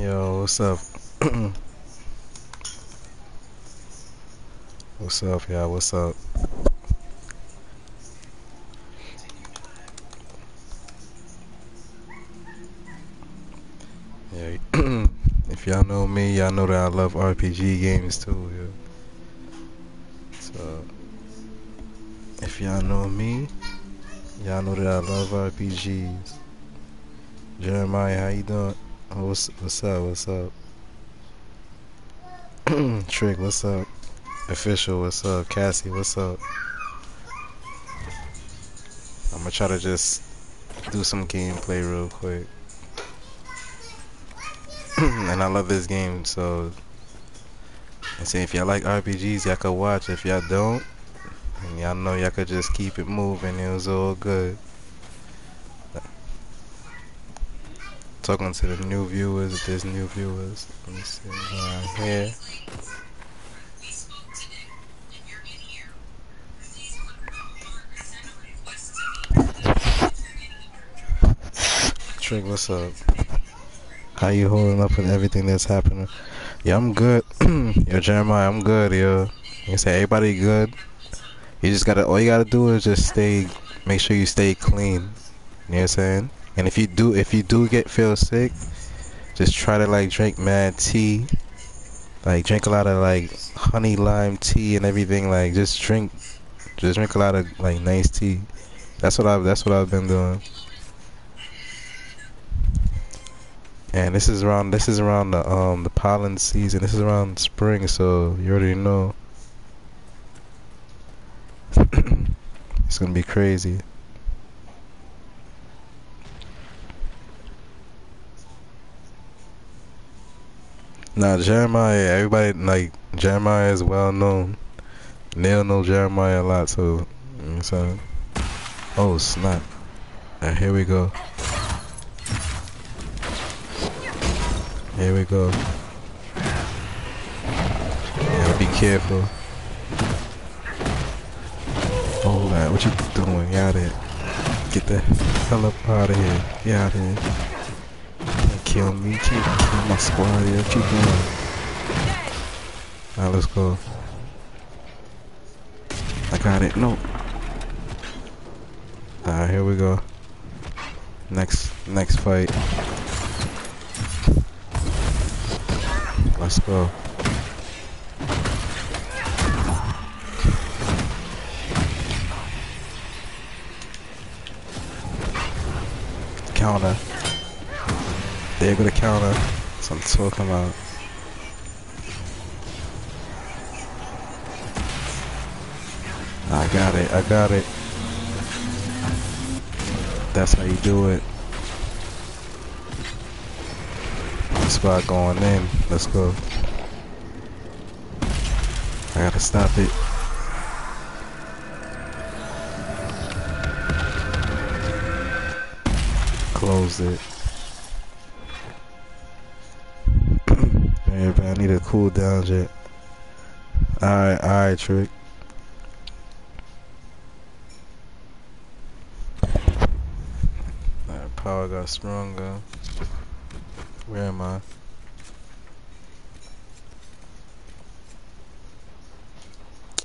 Yo, what's up? what's up, y'all? What's up? Yeah, if y'all know me, y'all know that I love RPG games too. Yeah. So, if y'all know me, y'all know that I love RPGs. Jeremiah, how you doing? Oh, what's what's up? What's up? Trick, what's up? Official, what's up? Cassie, what's up? I'm gonna try to just do some gameplay real quick. and I love this game, so I say if y'all like RPGs, y'all could watch. If y'all don't, y'all know y'all could just keep it moving. It was all good. Talking to the new viewers, if there's new viewers. Let me see. Right here. Trick, what's up? How you holding up with everything that's happening? Yeah, I'm good. yo, Jeremiah, I'm good, yo. You say everybody good. You just gotta, all you gotta do is just stay, make sure you stay clean. You know what I'm saying? And if you do, if you do get feel sick, just try to like drink mad tea. Like drink a lot of like honey lime tea and everything. Like just drink, just drink a lot of like nice tea. That's what I've, that's what I've been doing. And this is around this is around the um the pollen season. This is around spring, so you already know. it's gonna be crazy. Now Jeremiah, everybody like Jeremiah is well known. They'll know Jeremiah a lot, so what Oh snap! And here we go. Here we go. Yeah, be careful. Oh, Hold on, what you doing? Out of here. Get the hell up out of here. Get out of here. Kill me. Can't kill my squad here. What you doing? Alright, let's go. I got it. No. Alright, here we go. Next, next fight. Let's go. Counter. There go the counter. That's what I'm talking about. I got it. I got it. That's how you do it. Spot going in. Let's go. I gotta stop it. Close it. Need a cool down jet. Alright, alright, Trick. Alright, power got stronger. Where am I?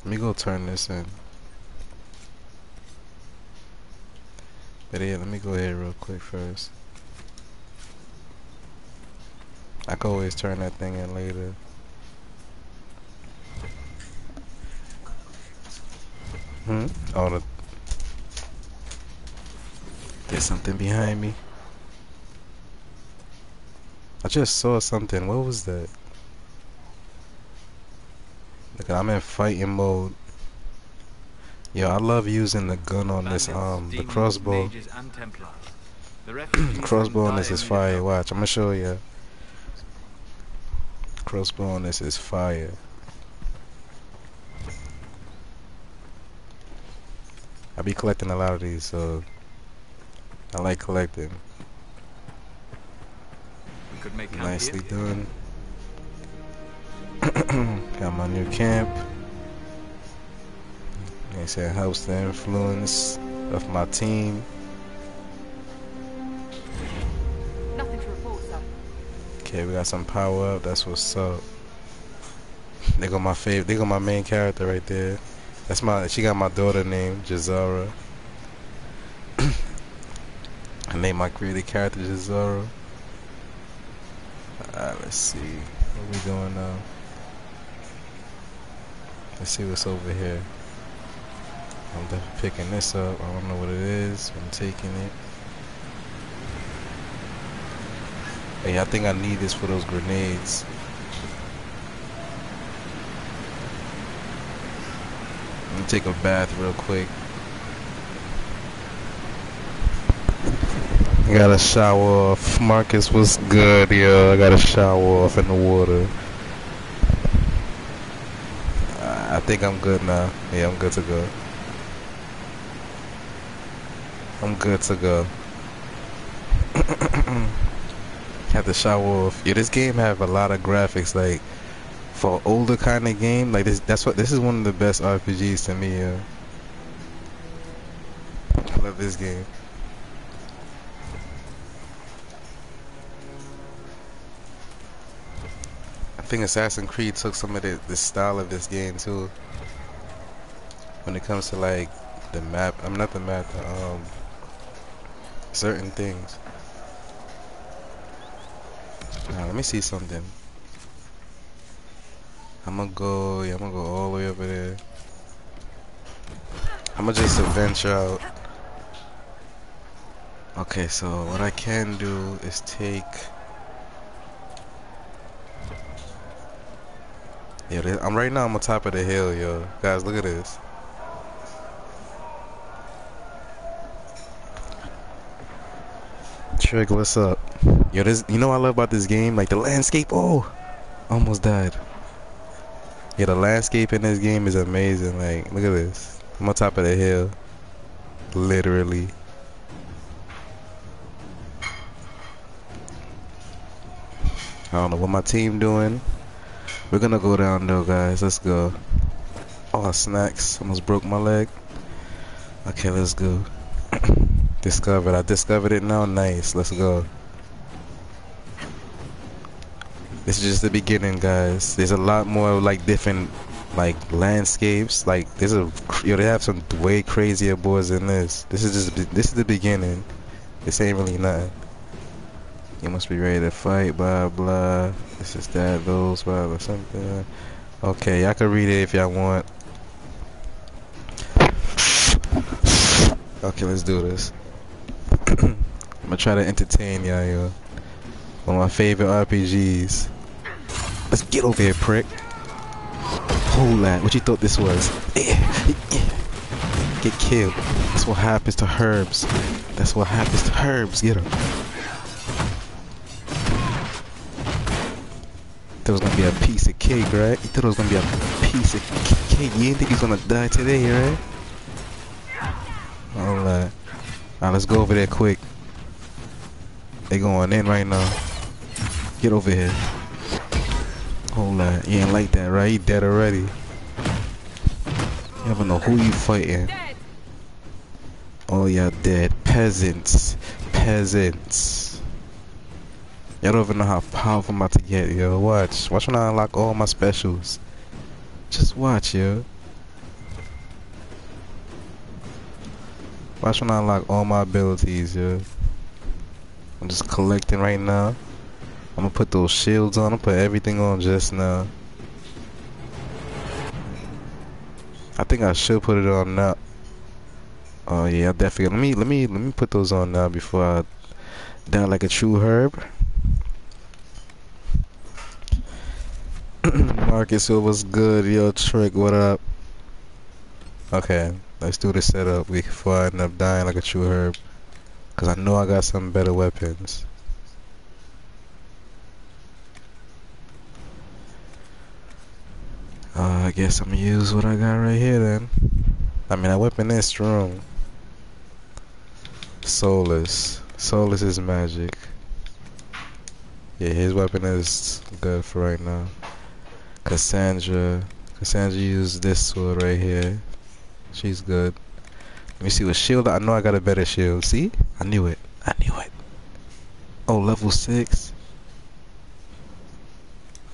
Let me go turn this in. But yeah, let me go ahead real quick first. I could always turn that thing in later. Hmm? Oh, the... There's something behind me. I just saw something. What was that? Look, I'm in fighting mode. Yo, I love using the gun on this, um, the crossbow. crossbow on this is fire. Watch, I'm gonna show you. Crossbow on this is fire. I be collecting a lot of these, so I like collecting. Nicely done. Got my new camp. They said helps the influence of my team. Okay, we got some power up. That's what's up. They got my favorite. They got my main character right there. That's my. She got my daughter named Jazara. I named my creative character Jazara. Alright, let's see. What we doing now? Let's see what's over here. I'm definitely picking this up. I don't know what it is. I'm taking it. Hey, I think I need this for those grenades. Let me take a bath real quick. I got a shower off. Marcus was good, yo. I got a shower off in the water. I think I'm good now. Yeah, I'm good to go. I'm good to go. have to shower off. Yeah, this game have a lot of graphics. Like for older kind of game, like this. That's what this is one of the best RPGs to me. Yeah. I love this game. I think Assassin's Creed took some of the, the style of this game too. When it comes to like the map, I'm not the map, um, certain things. Now let me see something. I'm gonna go, yeah, I'm gonna go all the way over there. I'm gonna just adventure out. Okay, so what I can do is take Yeah, I'm right now. I'm on top of the hill, yo. Guys, look at this. Trig, what's up? Yo, this. You know I love about this game? Like the landscape. Oh, almost died. Yeah, the landscape in this game is amazing. Like, look at this. I'm on top of the hill. Literally. I don't know what my team doing. We're gonna go down though, guys. Let's go. Oh, snacks. Almost broke my leg. Okay, let's go. discovered. I discovered it now. Nice. Let's go. This is just the beginning, guys. There's a lot more like different like landscapes. Like there's a yo, they have some way crazier boards than this. This is just this is the beginning. This ain't really nothing. You must be ready to fight, blah blah. This is that, those, blah or something. Okay, y'all can read it if y'all want. Okay, let's do this. I'm gonna try to entertain y'all. One of my favorite RPGs. Let's get over here, prick. Hold that. What you thought this was? Get killed. That's what happens to herbs. That's what happens to herbs. Get him. it was gonna be a piece of cake, right? You thought it was gonna be a piece of cake. You didn't think he's gonna die today, right? Alright. Alright, let's go over there quick. They going in right now. Get over here. Hold on. You ain't like that, right? You dead already. You never know who you fighting. Oh, y'all dead. Peasants. Peasants. Y'all don't even know how powerful I'm about to get, yo. Watch. Watch when I unlock all my specials. Just watch, yo. Watch when I unlock all my abilities, yo. I'm just collecting right now. I'm gonna put those shields on. I'm put everything on just now. I think I should put it on now. Oh yeah, definitely. Let me let me let me put those on now before I die like a true herb. Marcus, what's good? Yo, Trick, what up? Okay, let's do the setup We before I end up dying like a true herb. Cause I know I got some better weapons. Uh, I guess I'm gonna use what I got right here then. I mean, that weapon is strong. Solas. Solas is magic. Yeah, his weapon is good for right now. Cassandra. Cassandra used this sword right here. She's good. Let me see what shield. I know I got a better shield. See? I knew it. I knew it. Oh, level 6.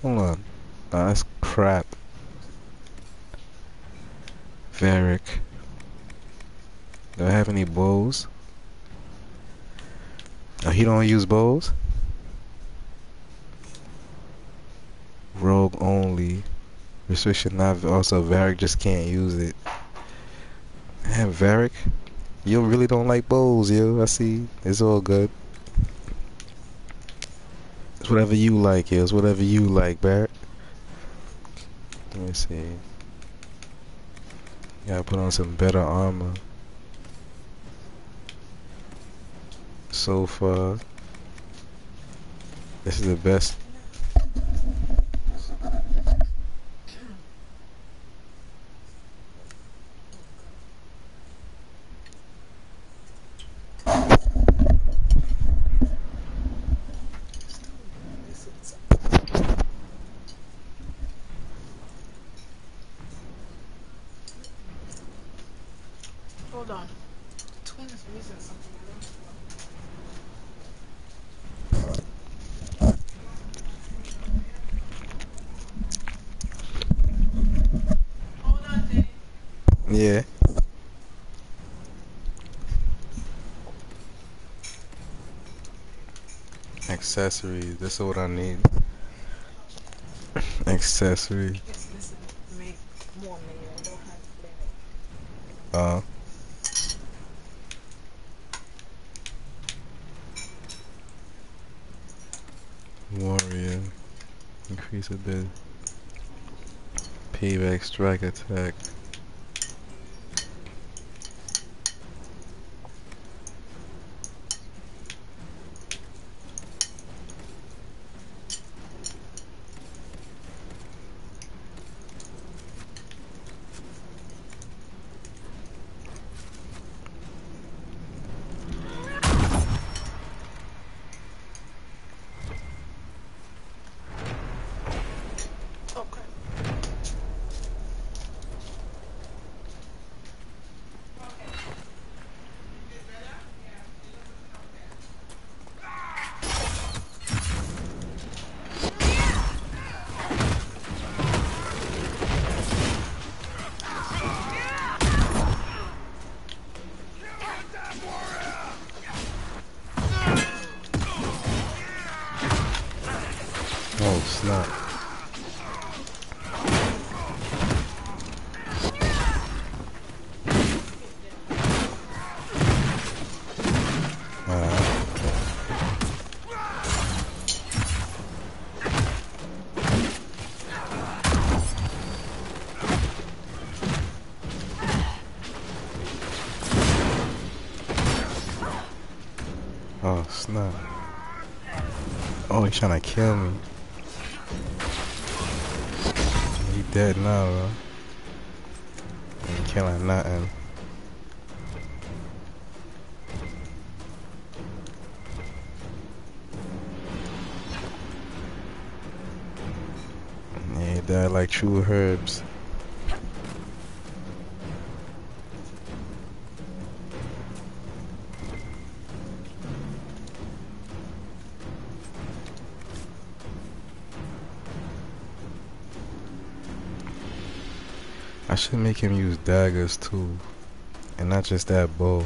Hold on. Oh, that's crap. Varric. Do I have any bows? Oh, he don't use bows? Rogue only. Restriction not also Varric just can't use it. Man, Varric, you really don't like bows, yo. I see. It's all good. It's whatever you like, yo. It's whatever you like, Varric. Let me see. Gotta put on some better armor. So far, this is the best. Hold on. Twin is missing something. Hold on, Dave. Yeah. Accessories. This is what I need. Accessories. Yes, listen. Make more money. I don't have to play. Uh. Warrior. Increase a bit. Payback strike attack. He's trying to kill me. He dead now, bro. Ain't killing nothing. Yeah, he died like true herbs. Should make him use daggers too. And not just that bow.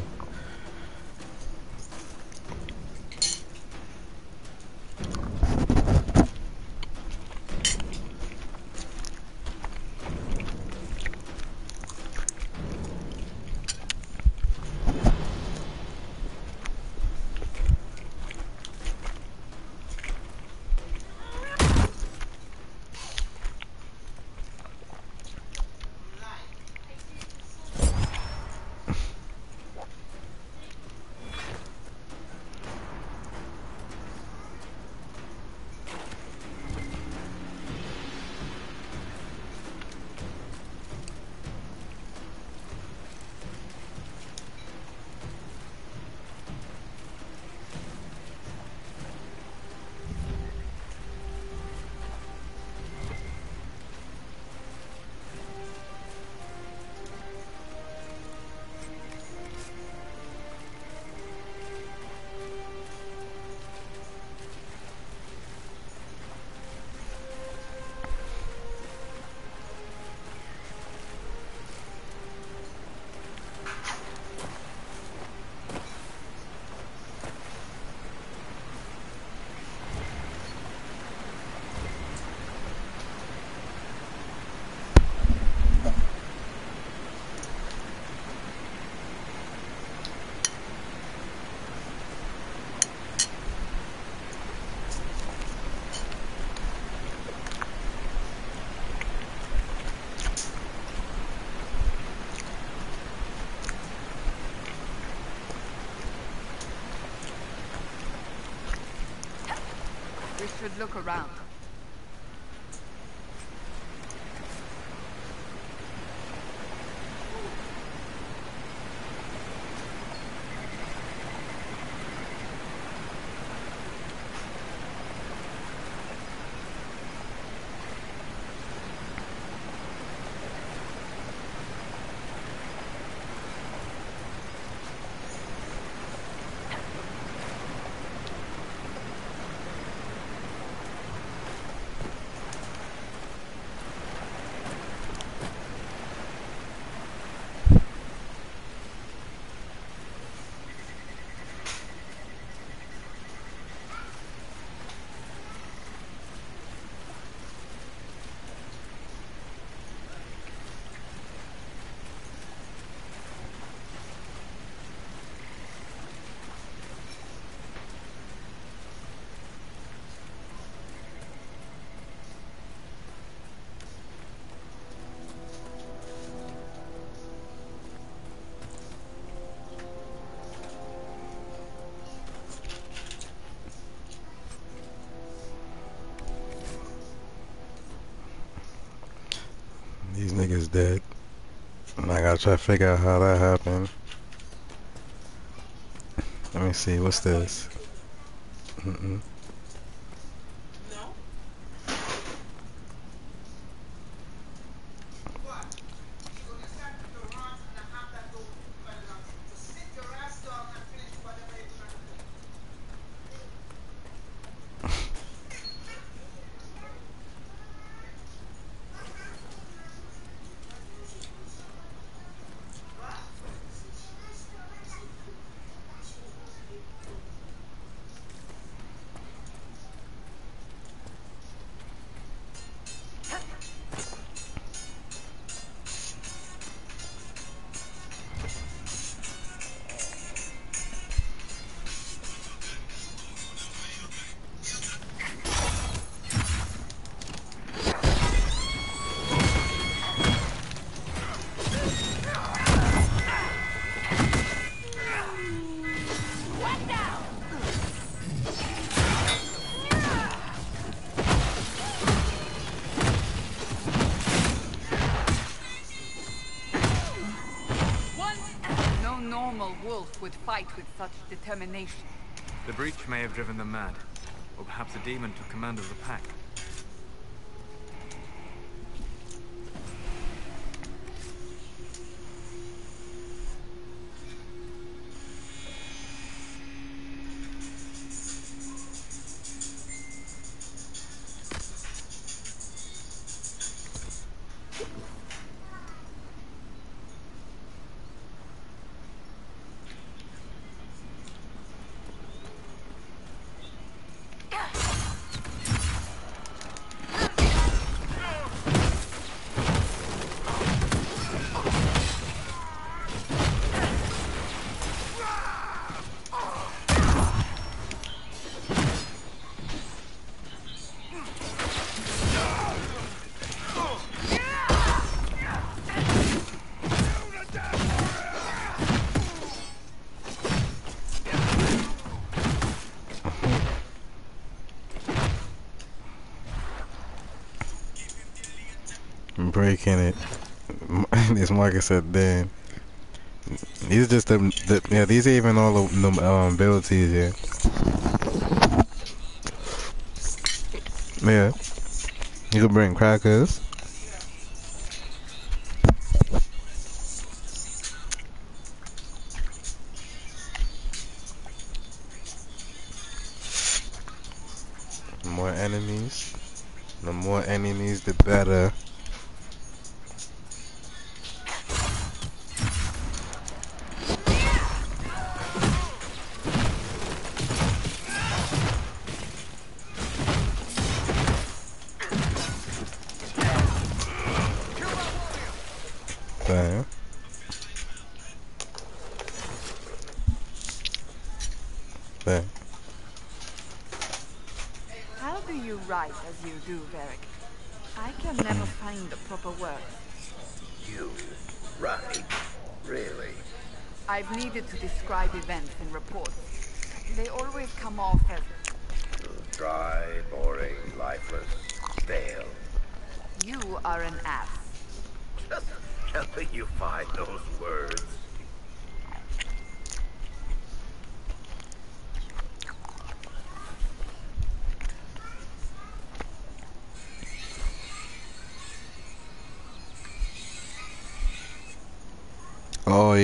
We should look around. Dead. And I gotta try to figure out how that happened. Let me see, what's this? Mm-mm. No demon took command of the pack. Breaking it. This Marcus said, "Damn." These are just the, the yeah. These even all the, the um, abilities here. Yeah, you can bring crackers.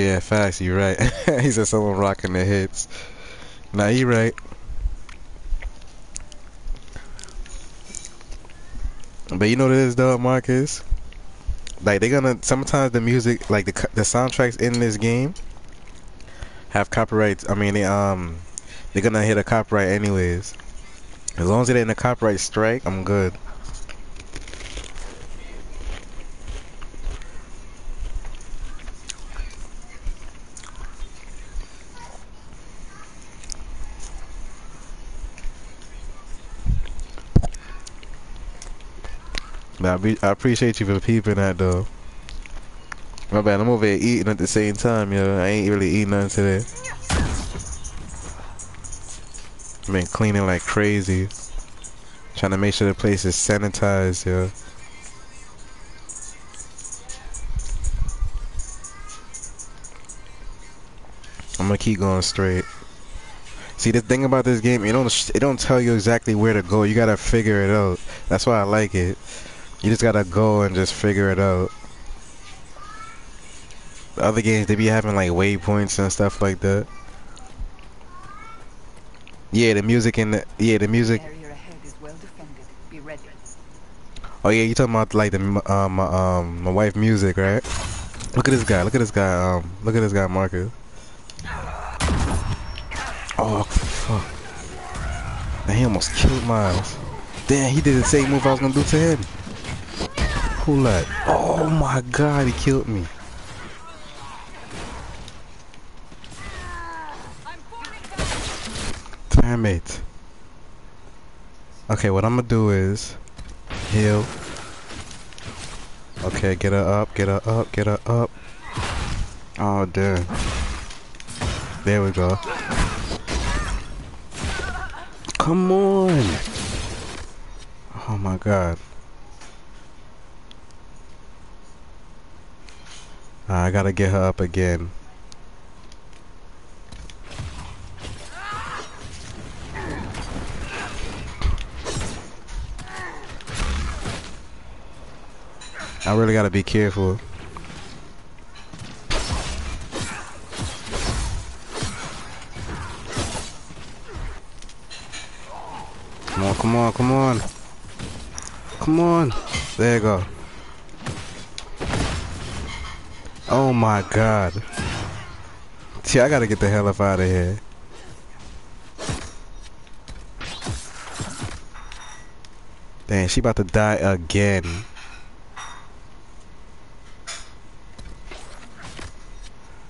Yeah, facts. You right. he said someone rocking the hits. Nah, you right. But you know what it is though, Marcus. Like they're gonna sometimes the music, like the the soundtracks in this game, have copyrights. I mean, they um, they're gonna hit a copyright anyways. As long as it ain't a copyright strike, I'm good. I, appreciate you for peeping that though. My bad, I'm over here eating at the same time, yo. I ain't really eating nothing today. I've Been cleaning like crazy. Trying to make sure the place is sanitized, yo. I'm gonna keep going straight. See the thing about this game, it don't it don't tell you exactly where to go. You gotta figure it out. That's why I like it. You just gotta go and just figure it out. The other games they be having like waypoints and stuff like that. Yeah, the music and the yeah the music. Area ahead is well defended. Be ready. Oh yeah, you talking about like the um my, um my wife music, right? Look at this guy. Look at this guy. Um, look at this guy, Marcus. Oh fuck! Man, he almost killed Miles. Damn, he did the same move I was gonna do to him. Who that? Oh my god, he killed me. Damn it. Okay, what I'm gonna do is heal. Okay, get her up, get her up, get her up. Oh damn. There we go. Come on. Oh my god. I gotta get her up again. I really gotta be careful. Come on, come on, come on. Come on. There you go. Oh my god. See, I gotta get the hell up out of here. Dang, she about to die again.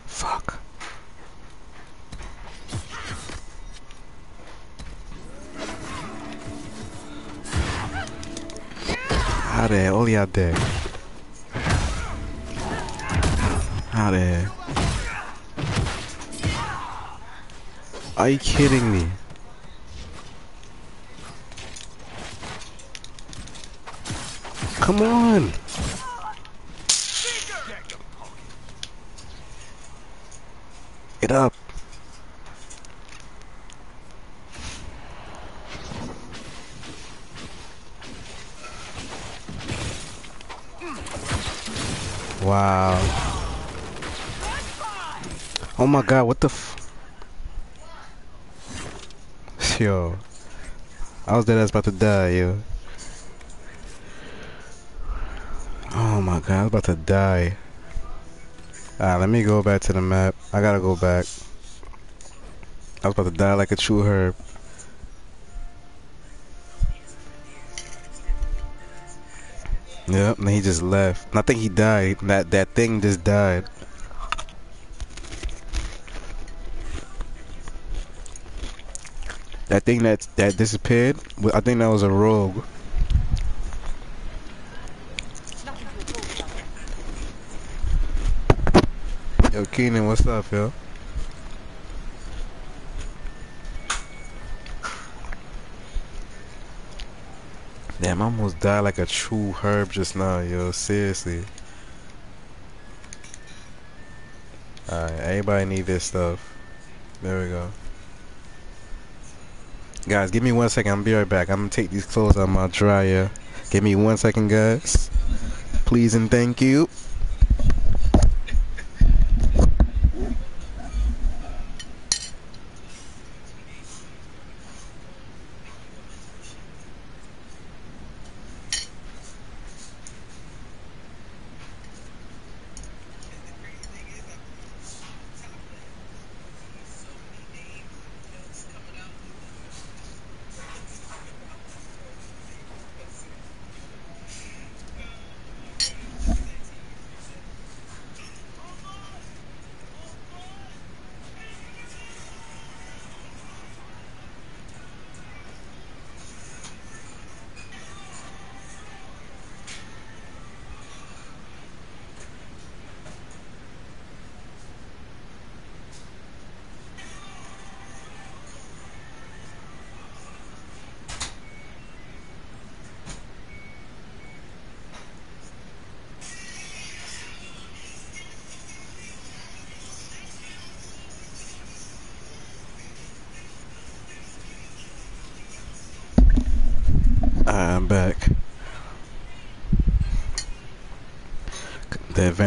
Fuck. Hell y'all there? How the hell? Are you kidding me? Come on! Get up! Wow. Oh my god, what the f- Yo. I was dead ass about to die, yo. Oh my god, I was about to die. Ah, let me go back to the map. I gotta go back. I was about to die like a true herb. Yep, and he just left. And I think he died. That that thing just died. That thing that that disappeared. I think that was a rogue. Yo, Keenan, what's up, yo? Damn, I almost died like a true herb just now, yo. Seriously. Alright, everybody need this stuff. There we go. Guys, give me one second. I'm be right back. I'm gonna take these clothes out of my dryer. Give me one second, guys. Please and thank you.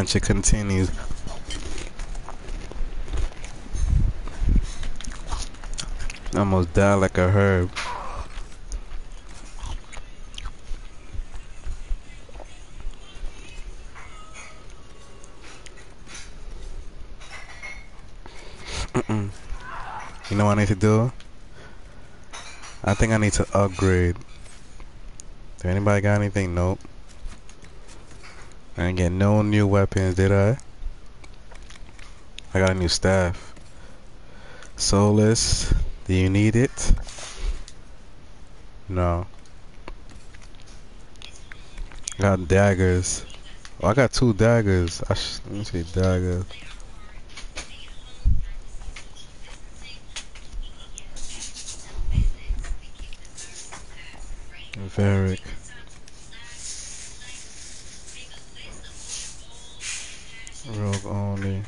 Adventure continues. Almost died like a herb. You know what I need to do? I think I need to upgrade. Did anybody got anything? Nope. I didn't get no new weapons, did I? I got a new staff. Solas, do you need it? No. Got daggers. Oh, I got two daggers. I sh let me see daggers. Varric. Rogue only.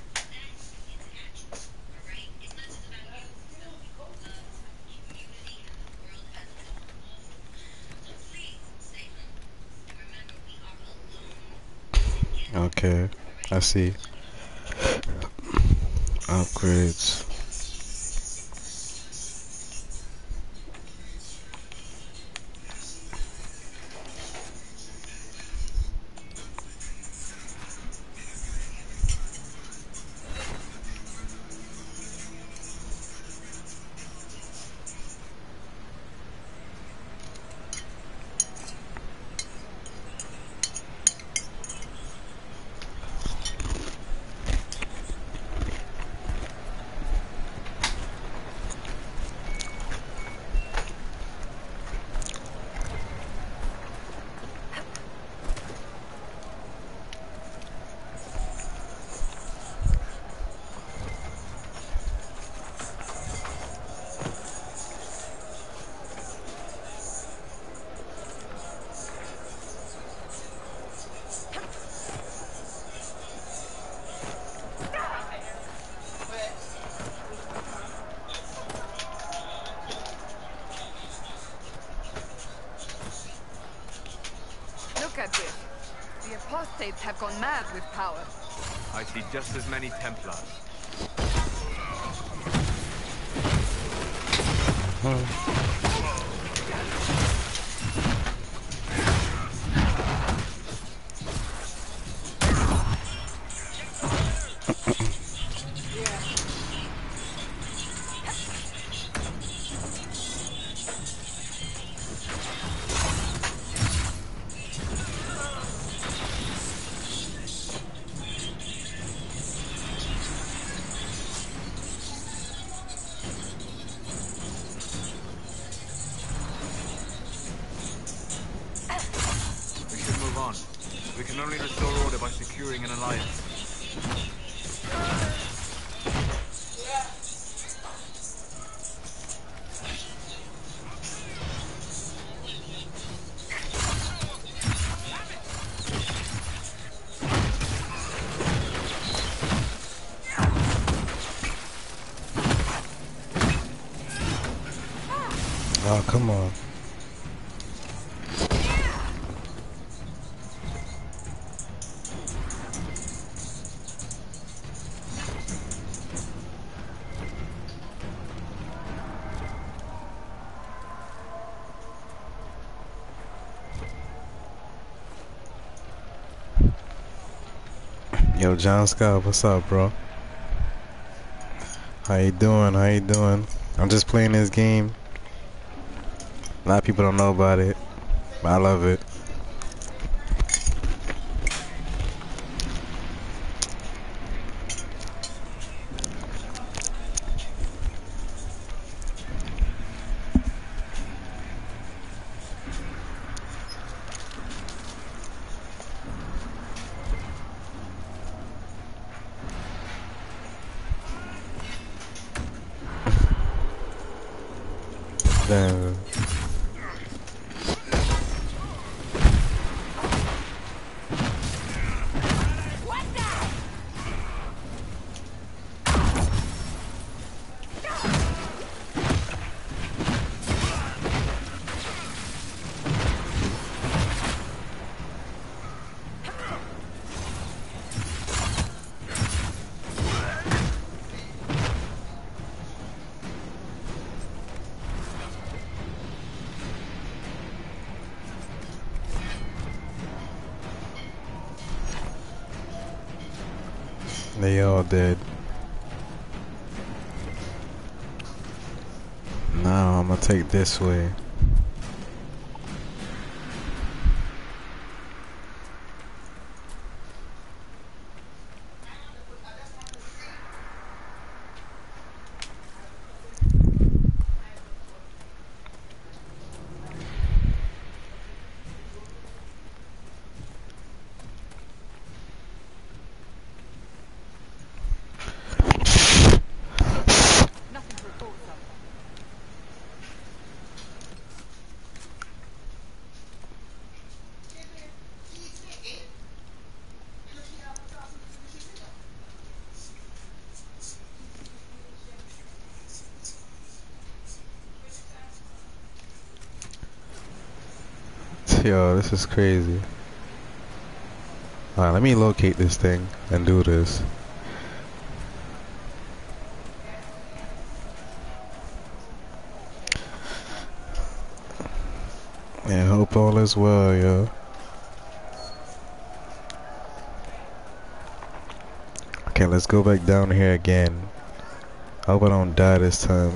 Okay, I see. Upgrades. Just as many Templars. Come on. Yo, John Scott, what's up, bro? How you doing? How you doing? I'm just playing this game. A lot of people don't know about it, but I love it. Damn. They all dead. Now I'm gonna take this way. Yo, this is crazy. Alright, let me locate this thing and do this. Yeah, hope all is well, yo. Okay, let's go back down here again. I hope I don't die this time.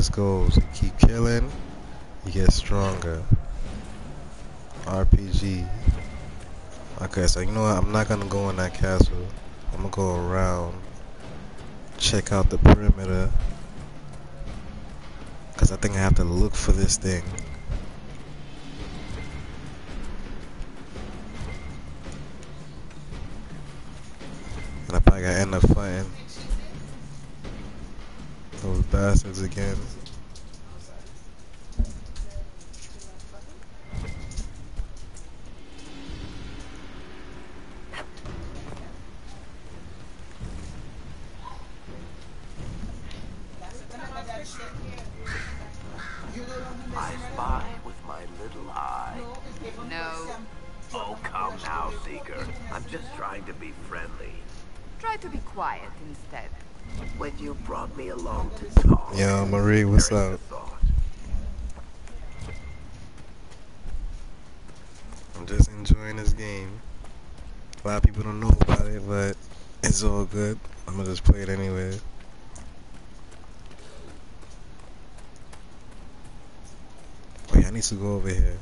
This goes. You keep killing, you get stronger. RPG. Okay, so you know what? I'm not gonna go in that castle. I'm gonna go around check out the perimeter because I think I have to look for this thing. And I probably gotta end up fighting bastards again. What's up? I'm just enjoying this game. A lot of people don't know about it, but it's all good. I'm gonna just play it anyway. Oh, Wait, I need to go over here.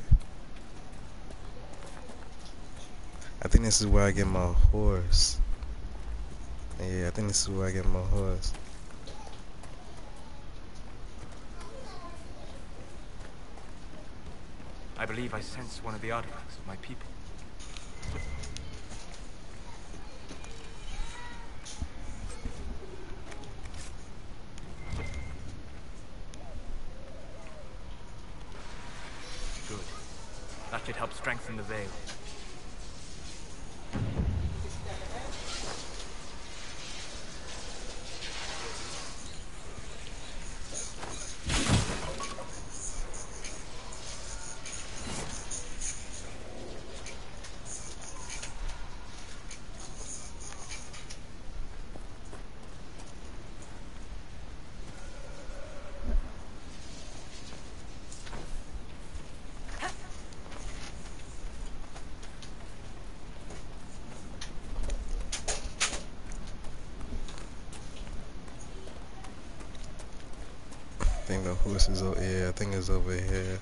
I think this is where I get my horse. Yeah, I think this is where I get my horse. Believe I sense one of the artifacts of my people. Good. That should help strengthen the veil. I is over. Yeah, I think it's over here.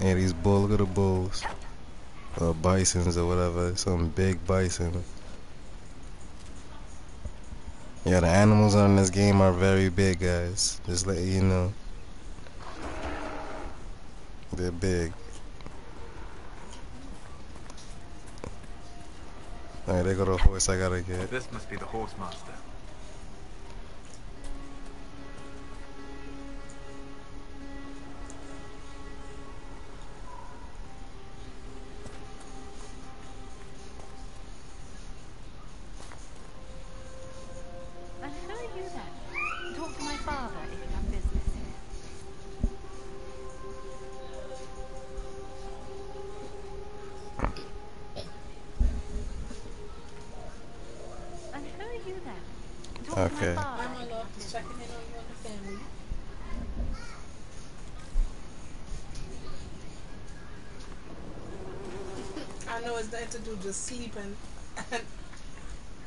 Yeah, these bull. Look at the bulls. Or bisons or whatever. Some big bison. Yeah, the animals on this game are very big, guys. Just let you know. They're big. Alright, they got a horse I gotta get. This must be the horse master. Family. I know it's better to do just sleep and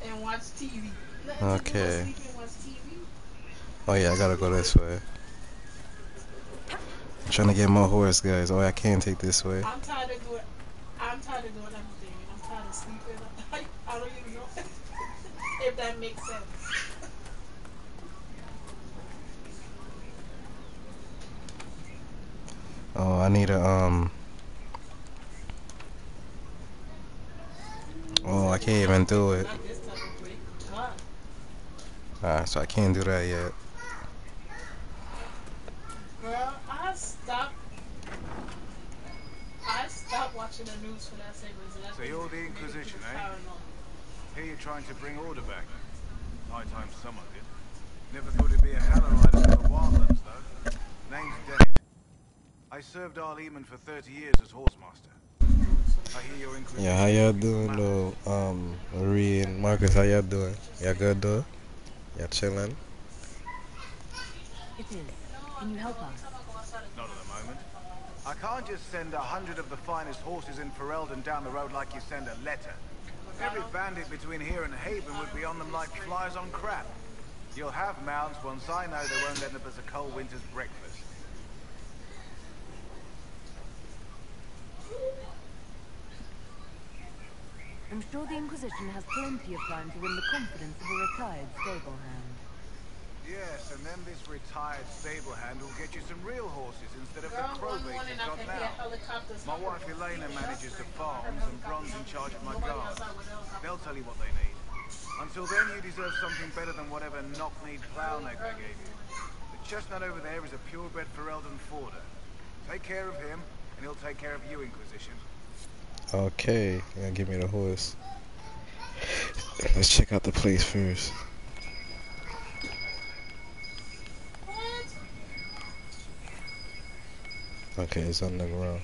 and, watch TV. Nothing to do but Okay. watch TV. Oh yeah, I gotta go this way. I'm trying to get my horse, guys. Oh, I can't take this way. I'm tired of doing. I'm tired of doing everything. I'm tired of sleeping. I don't even know if that makes sense. Oh, I need a um. Oh, I can't even do it. Not this type of break. God. Alright, so I can't do that yet. Girl, I stopped. I stopped watching the news for that same reason. That's So what you're the Inquisition, eh? paranoid. Here you're trying to bring order back. High time someone did. Never thought it'd be a hella rider in the wildlands, though. Name's Dennett. I served Arl Eamon for 30 years as horsemaster. I hear you're Inquisition. Yeah, how y'all doing though? Um, Marie and Marcus, how y'all doing? Y'all good though? Y'all chilling? It is. Can you help us? Not at the moment. I can't just send a hundred of the finest horses in Ferelden down the road like you send a letter. Every bandit between here and Haven would be on them like flies on crap. You'll have mounts once I know they won't end up as a cold winter's breakfast. I'm sure the Inquisition has plenty of time to win the confidence of a retired stable hand. Yes, and then this retired stable hand will get you some real horses instead of Girl, the one crowbaits morning you've got now. My wife Elena manages the farms and Bron's in charge of my Nobody guard. outside with helicopters. They'll tell you what they need. Until then, you deserve something better than whatever knock-kneed plow neck I gave you. The chestnut over there is a purebred Ferelden Forder. Take care of him, and he'll take care of you, Inquisition. Okay, gonna give me the horse. Let's check out the place first. Okay, it's on the ground.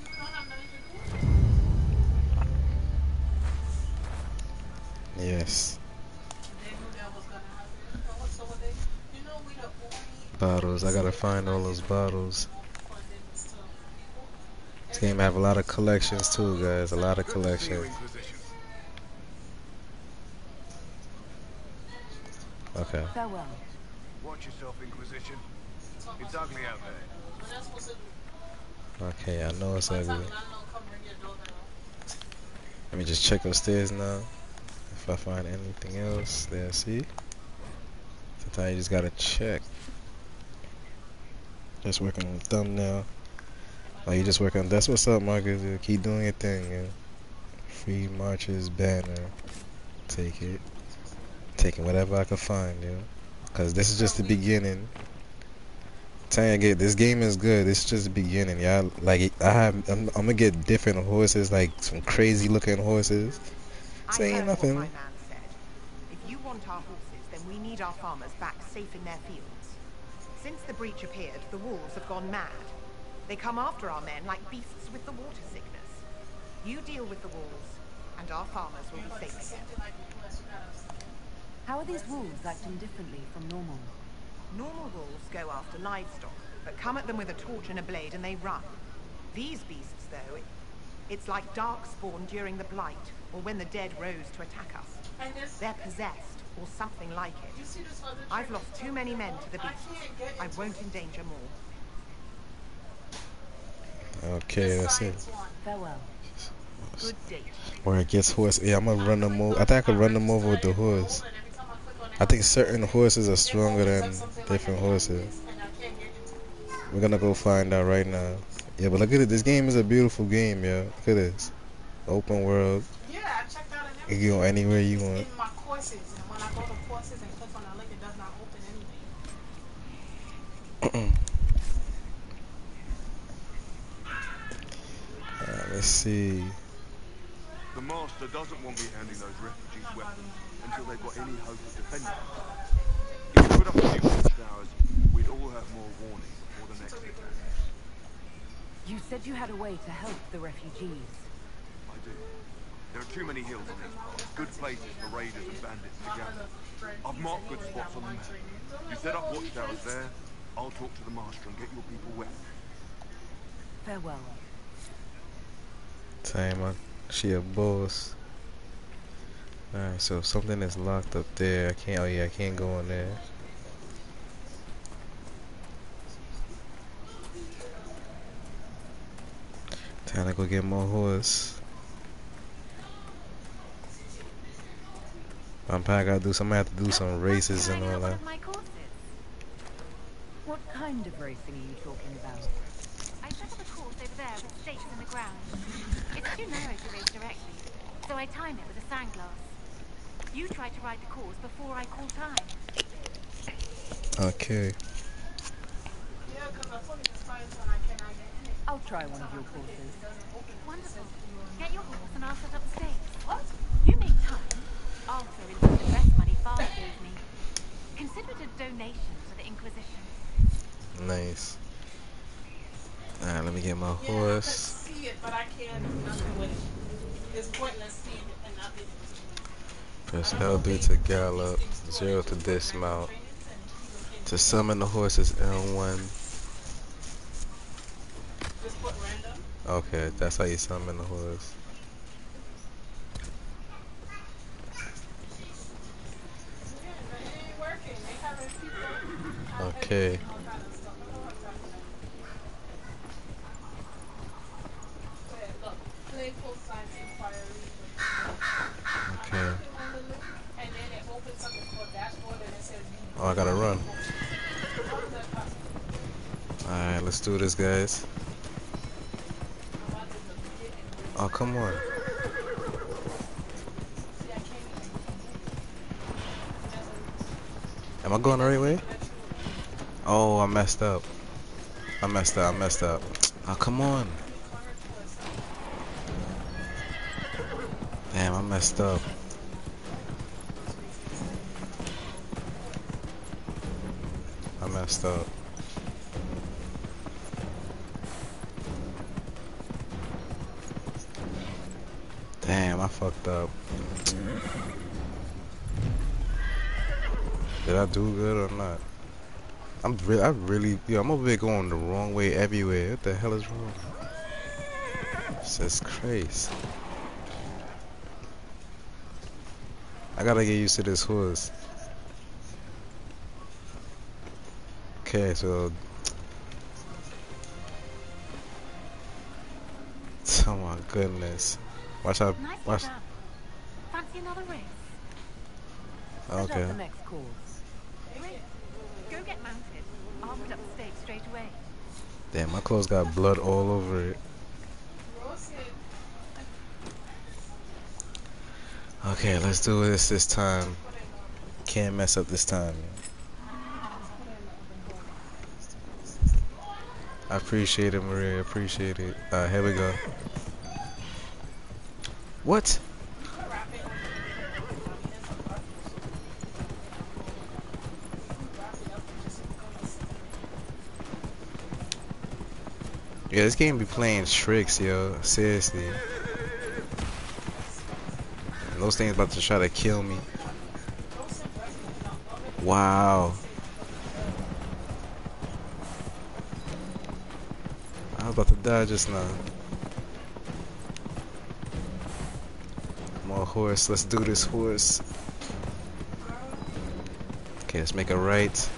You don't have nothing to do. Yes. They knew that was gonna happen. So what- so what they- you know we the only Bottles. I gotta find all those bottles. funding. This game have a lot of collections too, guys. A lot of Good to see you, collections. Okay. Farewell. Watch yourself, Inquisition. It's ugly out there. What else supposed to do? Okay, I know it's By the time ugly. you not know, come ring your doorbell. Let me just check upstairs now. If I find anything else, there, see? Sometimes you just gotta check. Just working on the thumbnail. Oh, you just working on, that's what's up, Marcus. Yeah, Keep doing your thing, yeah. Free Marches banner. Take it. Taking whatever I can find, yeah. Cause this is just the beginning. You, again, this game is good. This is just the beginning, y'all. Like I have, I'm, I'm gonna get different horses, like some crazy looking horses. Saying nothing. what my man said. If you want our horses, then we need our farmers back safe in their fields. Since the breach appeared, the wolves have gone mad. They come after our men like beasts with the water sickness. You deal with the wolves, and our farmers will be safe again. Something like US, you gotta How are these wolves acting differently from normal? Normal wolves go after livestock, but come at them with a torch and a blade and they run. These beasts, though, it, it's like darkspawn during the Blight, or when the dead rose to attack us. They're possessed, or something like it. see this other I've lost too many men to the I beasts. I won't endanger more. Okay, that's it. science one. Farewell. Good date. Where it gets horse. Yeah, I'm gonna run them over. I think I could run them over with the horse. And every time I click on it, I think certain horses are stronger than up something like different horses. interface, and I can't get into it. We're gonna go find out right now. Yeah, but look at it. This game is a beautiful game, yeah. Look at this. Open world. Yeah, I checked out You can go anywhere you want. my courses, and when I go to courses and click on a link, it does not open anything. Alright, let's see. The Master doesn't want me handing those refugees weapons until they've got any hope of defending. If we put up a few watchtowers, we'd all have more warning before the next attack. You said you had a way to help the refugees. I do. There are too many hills in these parts, good places for raiders and bandits to gather. I've marked good spots on the map. You set up watchtowers there, I'll talk to the Master and get your people weapons. Farewell. Time on. She a boss. Alright, so something is locked up there. I can't. Oh yeah, I can't go in there. Time to go get more horse. I'm probably gotta do some. I have to do some races and all that. Of my courses. What kind of racing are you talking about? I set up a course over there with stakes in the ground. It's too narrow to race directly, so I time it with a sandglass. You try to ride the course before I call time. Okay. I told you the science one, I cannot get in it. I'll try one of your courses. Wonderful. Get your horse and I'll set up the stakes. What? You make time. I'll throw in some of the best money father gave me. Consider it a donation to the Inquisition. Nice. Alright, let me get my Yeah, horse. see it, but I can't do nothing with it. It's pointless seeing it and nothing. Press LB to gallop, zero to dismount. To summon the horses L1. Just put random. Okay, that's how you summon the horse. Yeah, but it ain't working. They having people. Okay. all kind of stuff. I don't know what's happening. Yeah, look, playful science inquiry. Okay. on the link, and then it opens something called dashboard, and it says. Oh, I gotta run. Alright, let's do this, guys. Oh, come on. Am I going the right way? Oh, I messed up. I messed up. I messed up. Oh, come on. Damn, I messed up. I messed up. Uh, damn, I fucked up. Did I do good or not? I'm really, I really, I'm over here going the wrong way everywhere. What the hell is wrong? This is crazy. I gotta get used to this horse. Okay, so Oh my goodness. Watch out. Nicely Watch. done. Fancy another race? Okay. the next course. Go get mounted. I'll put up the stakes straight away. Damn, my clothes got blood all over it. Okay, let's do this this time. Can't mess up this time. I appreciate it, Maria. Appreciate it. Uh, here we go. What? Yeah, this game be playing tricks, yo. Seriously. Those things about to try to kill me. Wow. I was about to die just now. On, horse. Let's do this, horse. Okay, let's make a right.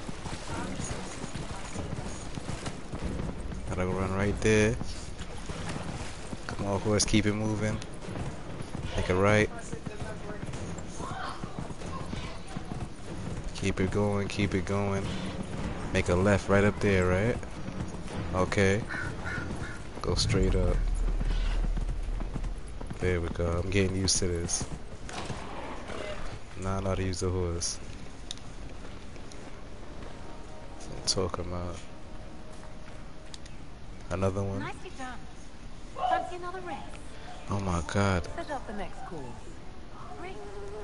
Gotta run right there. Come on, horse. Keep it moving. Make a right. Keep it going, keep it going. Make a left right up there, right? Okay. Go straight up. There we go. I'm getting used to this. Now I know how to use the horse. I'm talking about. Another one? Nicely done. Fancy another race? Oh my god. Set up the next course.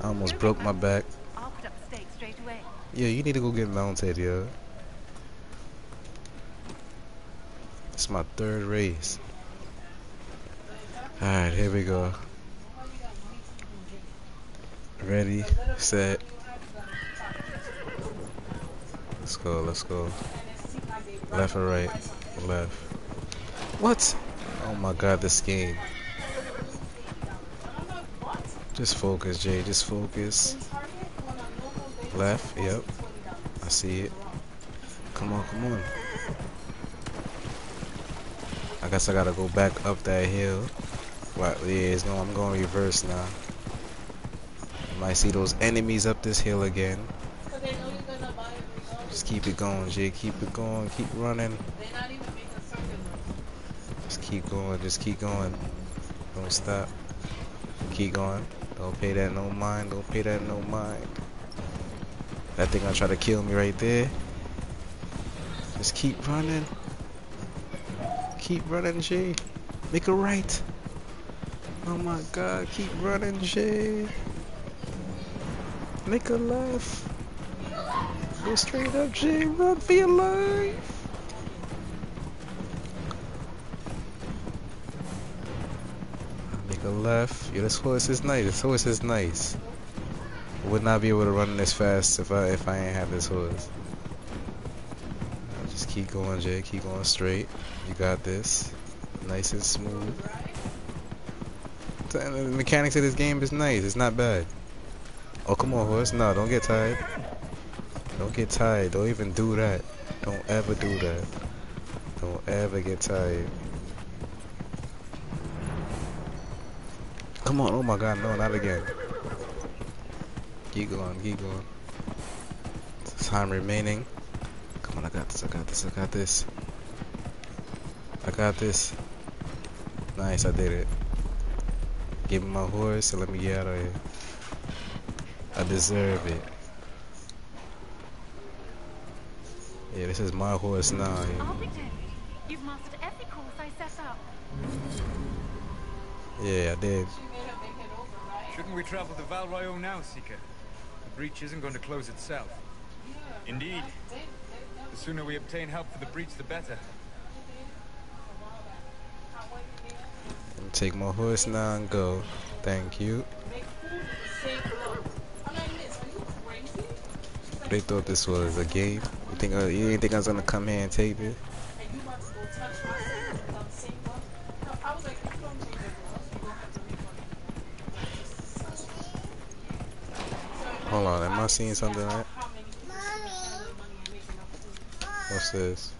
I almost broke my back. I'll put up the stakes straight away. Yeah, you need to go get mounted, yo. It's my third race. Alright, here we go. Ready, set. Let's go, let's go. Left or right? Left. What? Oh my god, this game. Just focus, Jay, just focus. Left, yep. I see it. Come on, come on. I guess I gotta go back up that hill. What? Yeah, it's going, I'm going reverse now. You might see those enemies up this hill again. Just keep it going, Jay. Keep it going. Keep running. Just keep going. Just keep going. Don't stop. Keep going. Don't pay that no mind. Don't pay that no mind. That thing gonna try to kill me right there. Just keep running. Keep running, Jay. Make a right. Oh my god, keep running, Jay. Make a left. Go straight up, Jay. Run for your life. Make a left. Yeah, this horse is nice. This horse is nice. I would not be able to run this fast if I if I ain't have this horse. Keep going, Jay. Keep going straight. You got this. Nice and smooth. The the mechanics of this game is nice. It's not bad. Oh, come on, horse. No, don't get tired. Don't get tired. Don't even do that. Don't ever do that. Don't ever get tired. Come on. Oh my god, no, not again. Keep going, keep going. Time remaining. Come on, I got this, I got this, I got this. I got this. Nice, I did it. Give me my horse and let me get out of here. I deserve it. Yeah, this is my horse now. yeah. I'll be doing. You've mastered every course I set up. Yeah, I did. Shouldn't we travel to Val Royeaux now, Seeker? The breach isn't going to close itself. Indeed. The sooner we obtain help for the breach, the better. Take my horse now and go. Thank you. They thought this was a game. You think I, you didn't think I was gonna come here and take this? Hold on, am I seeing something? What's this?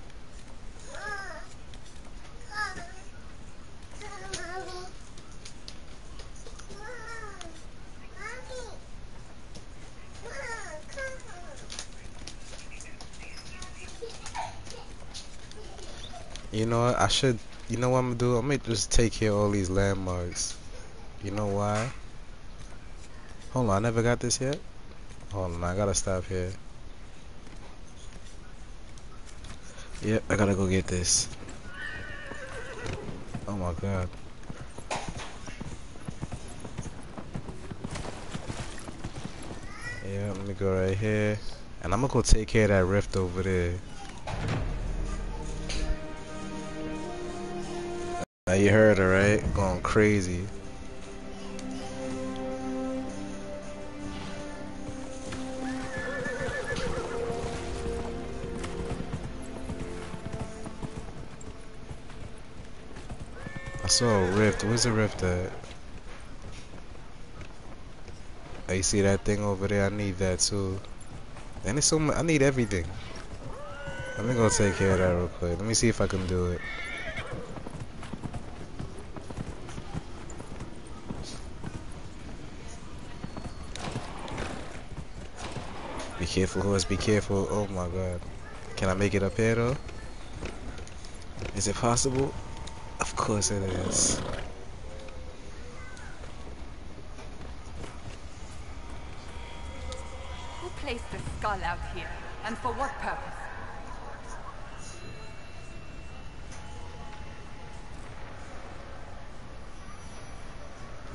You know what? I should. You know what I'm gonna do? I'm gonna just take here all these landmarks. You know why? Hold on, I never got this yet. Hold on, I gotta stop here. Yep, I gotta go get this. Oh my god. Yeah, let me go right here. And I'm gonna go take care of that rift over there. Now you heard her, right? Going crazy. I a rift. Where's the rift at? You see that thing over there? I need that too. And it's so much. I need everything. Let me go take care of that real quick. Let me see if I can do it. Be careful, horse. Be careful. Oh my god. Can I make it up here though? Is it possible? Of course it is. Who placed the skull out here? And for what purpose?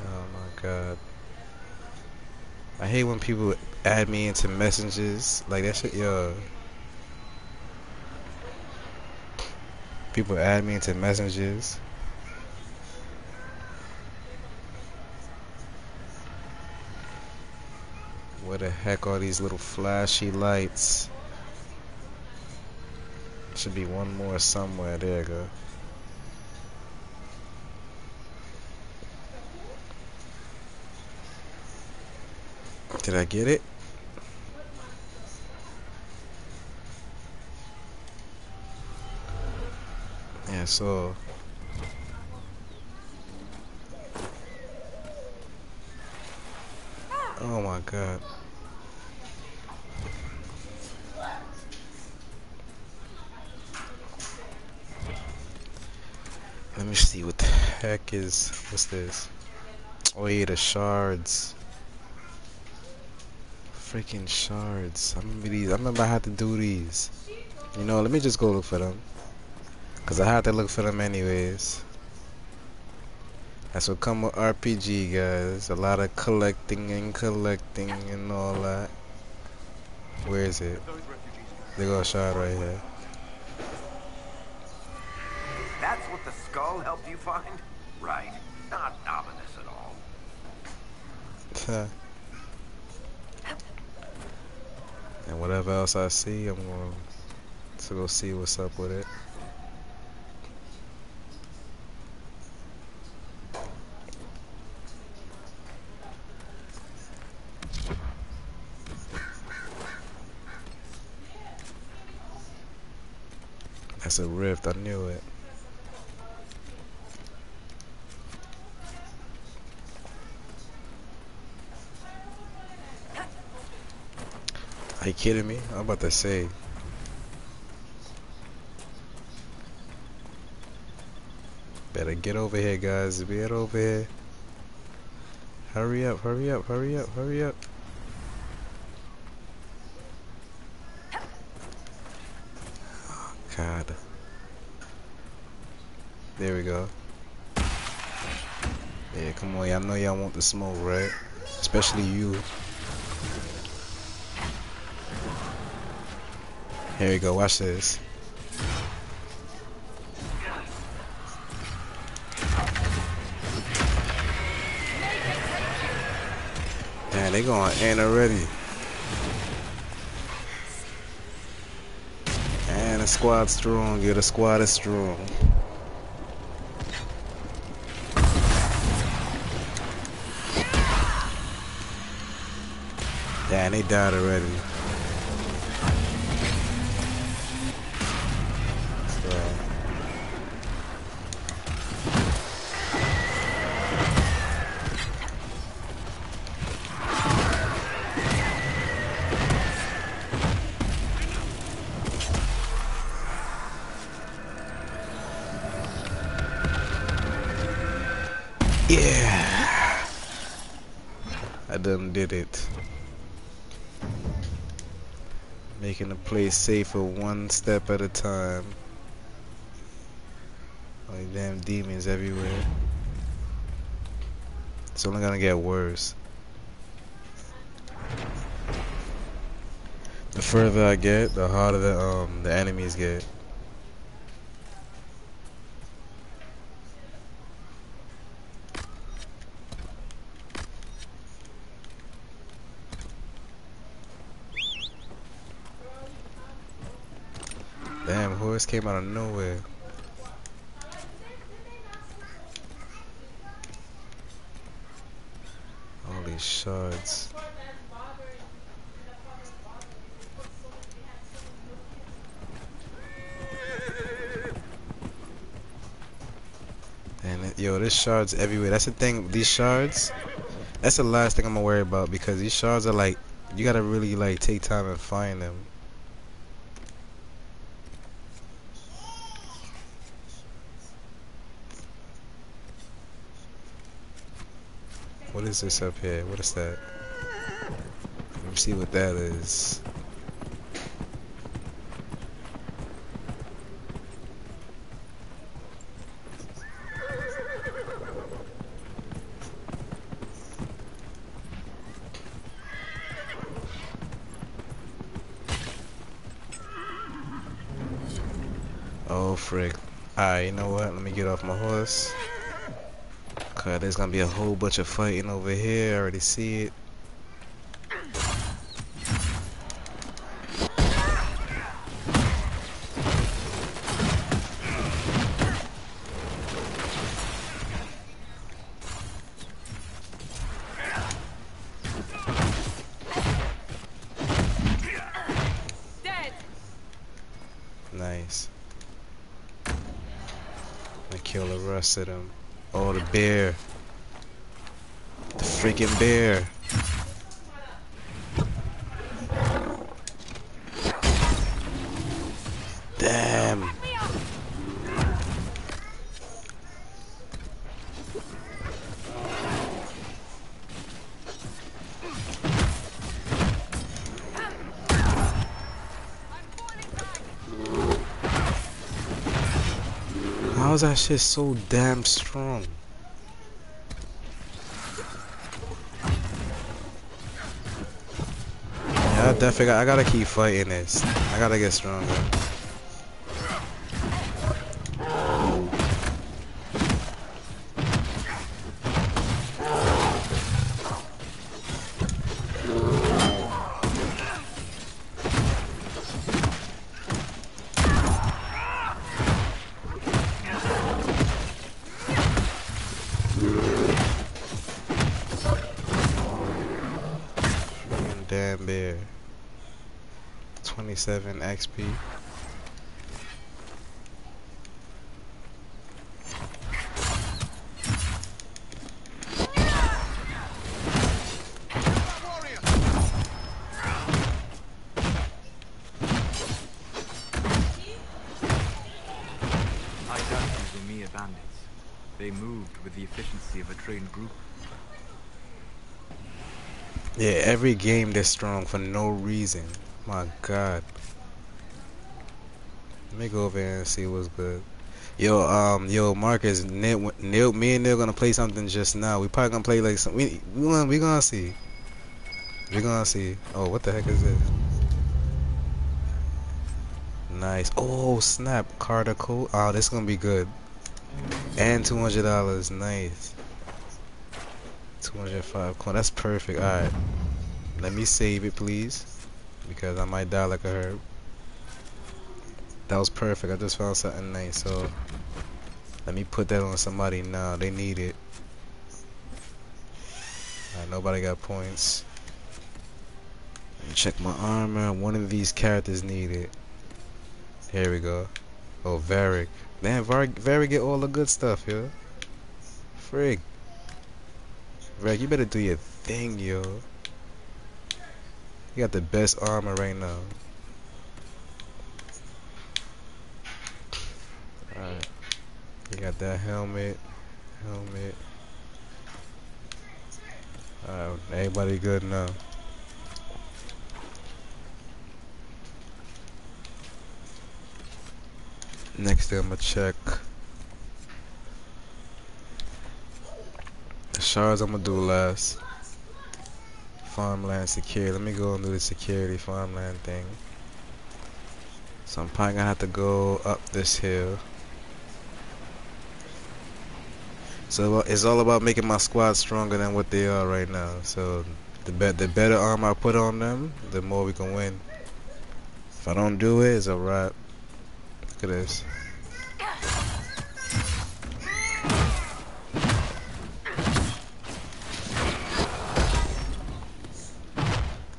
Oh my god. I hate when people add me into messages. Like that shit, yo. People add me into messages. Where the heck are these little flashy lights? Should be one more somewhere. There you go. Did I get it? Yeah, so Oh my god. Let me see what the heck is what's this? Oh yeah, the shards. Freaking shards. I remember these. I remember I had to do these. You know, let me just go look for them. Cause I had to look for them anyways. That's what come with RPG, guys. A lot of collecting and collecting and all that. Where is it? They go shard right here. That's what the skull helped you find? Right. Not ominous at all. and whatever else I see, I'm going to go see what's up with it. That's a rift, I knew it. Are you kidding me? I'm about to say. Better get over here, guys. Get over here. Hurry up, hurry up, hurry up, hurry up. God. There we go. Yeah, come on. Y'all know y'all want the smoke, right? Especially you. Here we go, watch this. Man, they going in already. And the squad strong, yeah, the squad is strong. Damn, they died already. Place safer one step at a time. Like damn demons everywhere. It's only gonna get worse. The further I get, the harder the um the enemies get. Horse came out of nowhere. All these shards. And uh, yo, this shards everywhere. That's the thing. These shards. That's the last thing I'm gonna worry about because these shards are like, you gotta really like take time and find them. Is this up here? What is that? Let me see what that is. Oh frick. Alright, you know what? Let me get off my horse. Cause there's gonna be a whole bunch of fighting over here. I already see it. Nice. I kill the rest of them. Bear. The freaking bear. Damn. How is that shit so damn strong? I definitely got, I gotta keep fighting this. I gotta get stronger. 27 XP. I doubt these were mere bandits. They moved with the efficiency of a trained group. Yeah, every game they're strong for no reason. My god. Go over here and see what's good. Yo, um, yo, Marcus, Neil, Neil, me and Neil gonna play something just now. We probably gonna play like some. We we gonna we gonna see. We gonna see. Oh, what the heck is this? Nice. Oh snap, Carter code. Oh, this gonna be good. And two hundred dollars. Nice. Two hundred five coin. That's perfect. All right. Let me save it, please, because I might die like a herb. That was perfect. I just found something nice. So let me put that on somebody now. They need it. Alright, nobody got points. Let me check my armor. One of these characters need it. Here we go. Oh, Varric. Man, Var Varric get all the good stuff, yo. Frig. Varric, you better do your thing, yo. You got the best armor right now. Alright. You got that helmet. Helmet. Everybody good now. Next thing I'm gonna check. The shards I'm gonna do last. Farmland security. Let me go and do the security farmland thing. So I'm probably gonna have to go up this hill. So it's all about making my squad stronger than what they are right now. So the be the better arm I put on them, the more we can win. If I don't do it, it's a wrap. Look at this.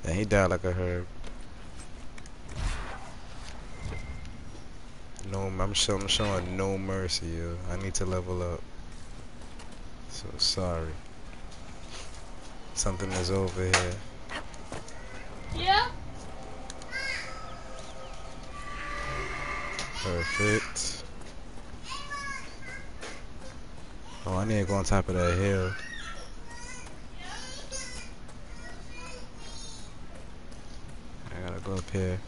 And he died like a herb. No, I'm showing, I'm showing no mercy, yo. I need to level up. So sorry. Something is over here. Yeah. Perfect. Oh, I need to go on top of that hill. I gotta go up here.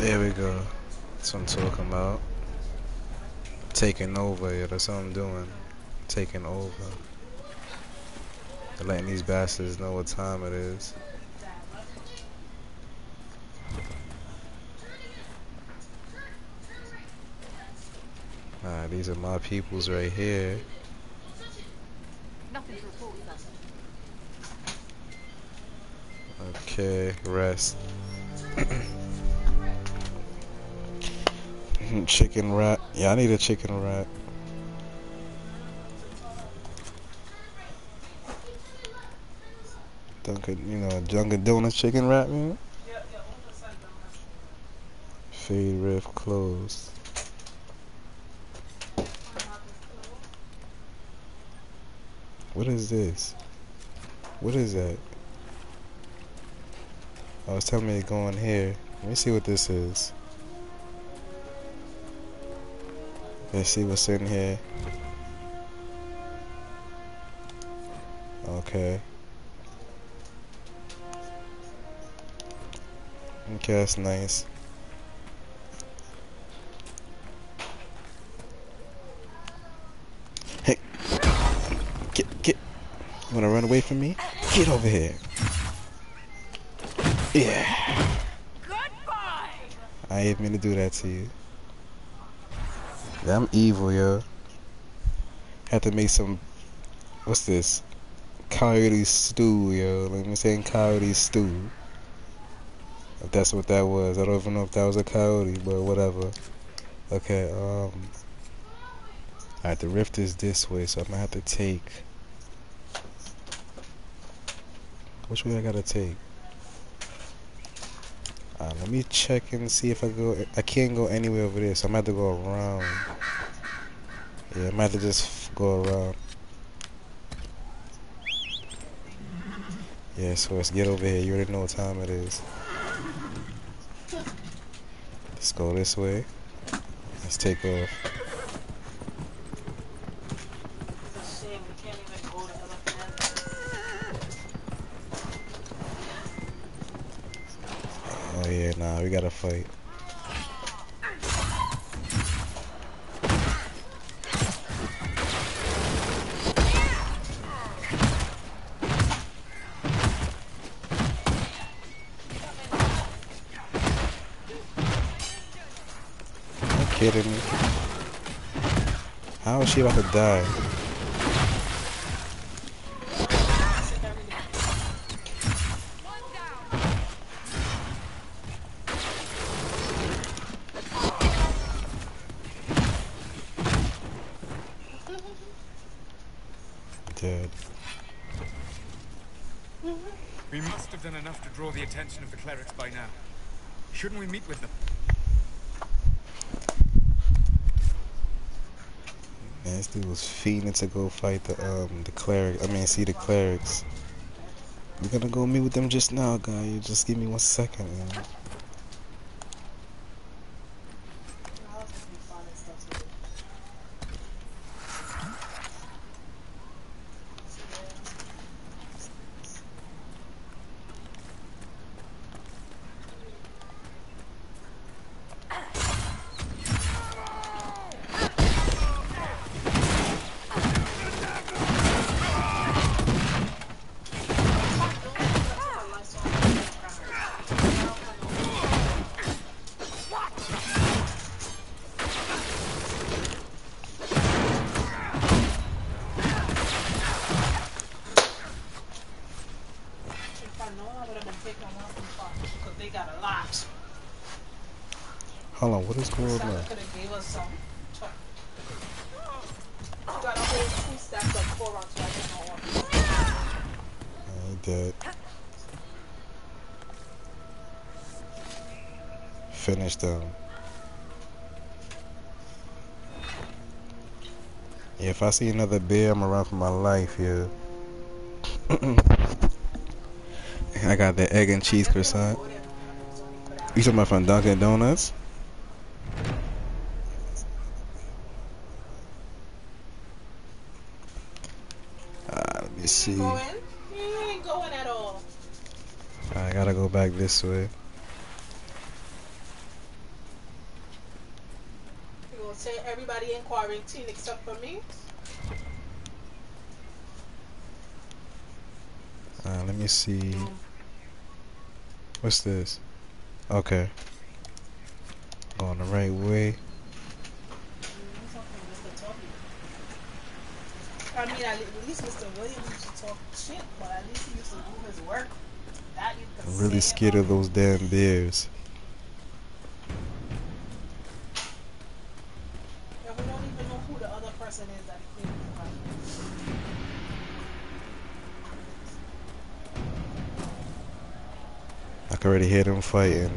There we go. That's what I'm talking about. Taking over, yeah, that's what I'm doing. Taking over. Letting these bastards know what time it is. Ah, these are my peoples right here. Okay, rest. Mm-hmm. chicken wrap. Yeah, I need a chicken rat. Dunkin', you know, Dunkin' Donuts chicken wrap, man. Fade rift closed. What is this? What is that? Oh, I was telling me to go in here. Let me see what this is. Let's see what's in here. Okay. Okay, that's nice. Hey, get, get. You wanna run away from me? Get over here. Yeah. Goodbye! I ain't mean to do that to you. I'm evil, yo. Have to make some. What's this? Coyote stew, yo. Let me say coyote stew. If that's what that was. I don't even know if that was a coyote, but whatever. Okay, um. Alright, the rift is this way, so I'm gonna have to take. Which way I gotta take? Uh, let me check and see if I go. I can't go anywhere over there, so I'm gonna have to go around. Yeah, have to just go around. Yeah, so let's get over here. You already know what time it is. Let's go this way. Let's take off. Oh yeah, nah, we gotta fight. She about to die? Dead. We must have done enough to draw the attention of the clerics by now. Shouldn't we meet with them? Man, this dude was fiending to go fight the um the cleric. I mean, see the clerics. We're gonna go meet with them just now, guy. Just give me one second, man. Them. Yeah, if I see another bear, I'm gonna for my life, yeah. I got the egg and cheese croissant. You talking about from Dunkin' Donuts? Ah, let me see. Going? He ain't going at all. I gotta go back this way. You gonna say everybody in quarantine except for me? Uh, let me see. What's this? Okay. Going the right way. I mean, at least Mr. Williams used to talk shit, but at least he used to do his work. That you could I'm really scared of those damn bears. And we don't even know who the other person is that he played with. I can already hear them fighting.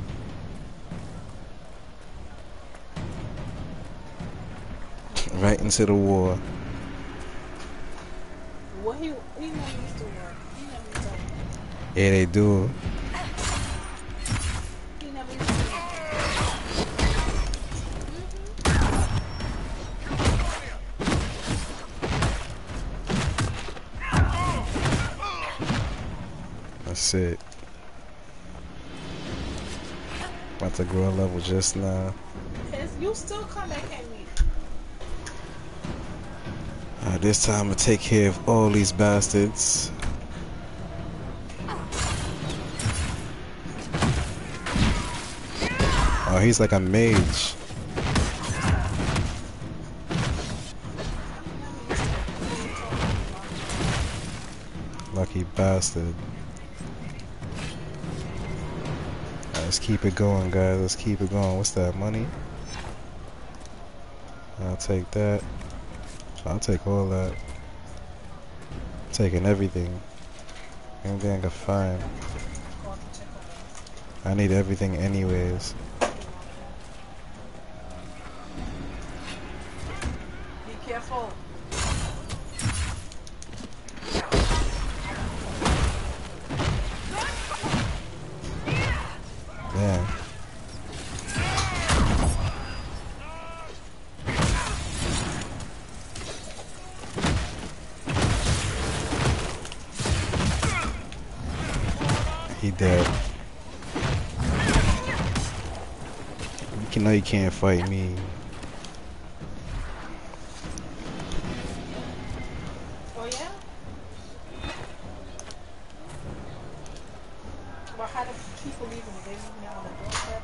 Right into the war. What he, he never used to work. He never used to Yeah, they do. It. About to grow a level just now. You still come back at me. Uh, this time I'm gonna take care of all these bastards. Oh, he's like a mage. Lucky bastard. Let's keep it going, guys. Let's keep it going. What's that, money? I'll take that. I'll take all that. Taking everything. Anything I can find. I need everything anyways. Dead. You can know you can't fight me. Oh yeah? But how do people leaving? They leaving out on the doorstep?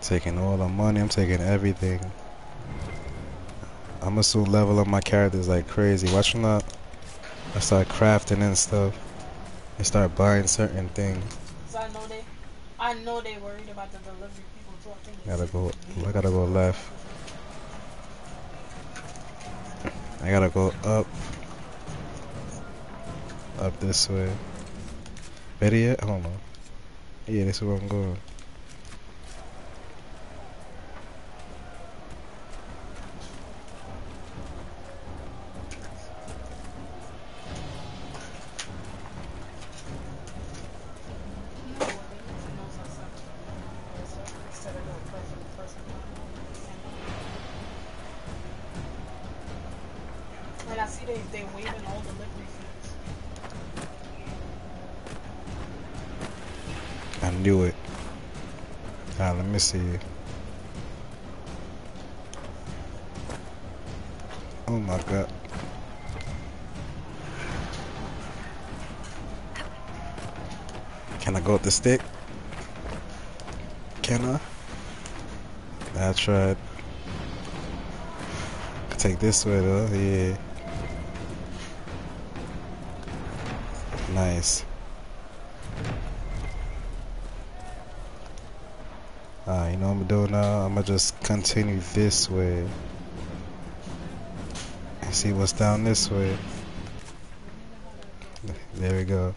Taking all the money, I'm taking everything. I'ma level up my characters like crazy. Watch I, I start crafting and stuff. And start buying certain things. Cause I know they, I know they worried about the delivery people too. I think Gotta go. I gotta go left. I gotta go up. Up this way. Better yet, hold on. Yeah, this is where I'm going. Stick? Can I? I tried. Could take this way though, yeah. Nice. Ah, you know what I'm doing now? I'm gonna just continue this way. And see what's down this way. There we go.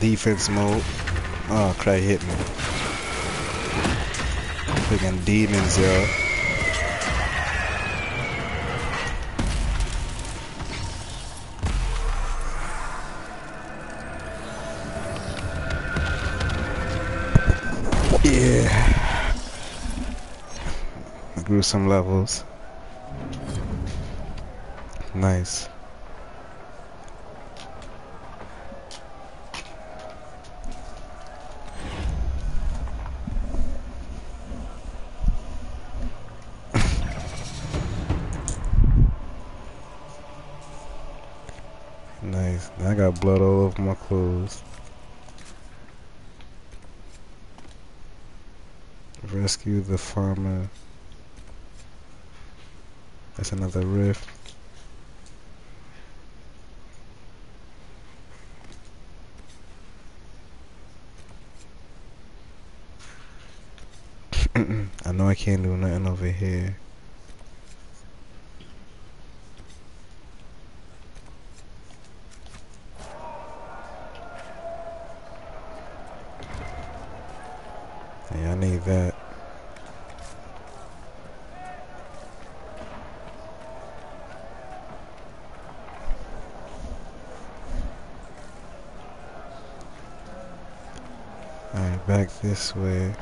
Defense mode. Oh, crap hit me. Freaking demons, yo. Yeah. Grew some levels. Nice. nice. Now I got blood all over my clothes. Rescue the farmer. That's another rift. I know I can't do nothing over here. That. Alright, back this way.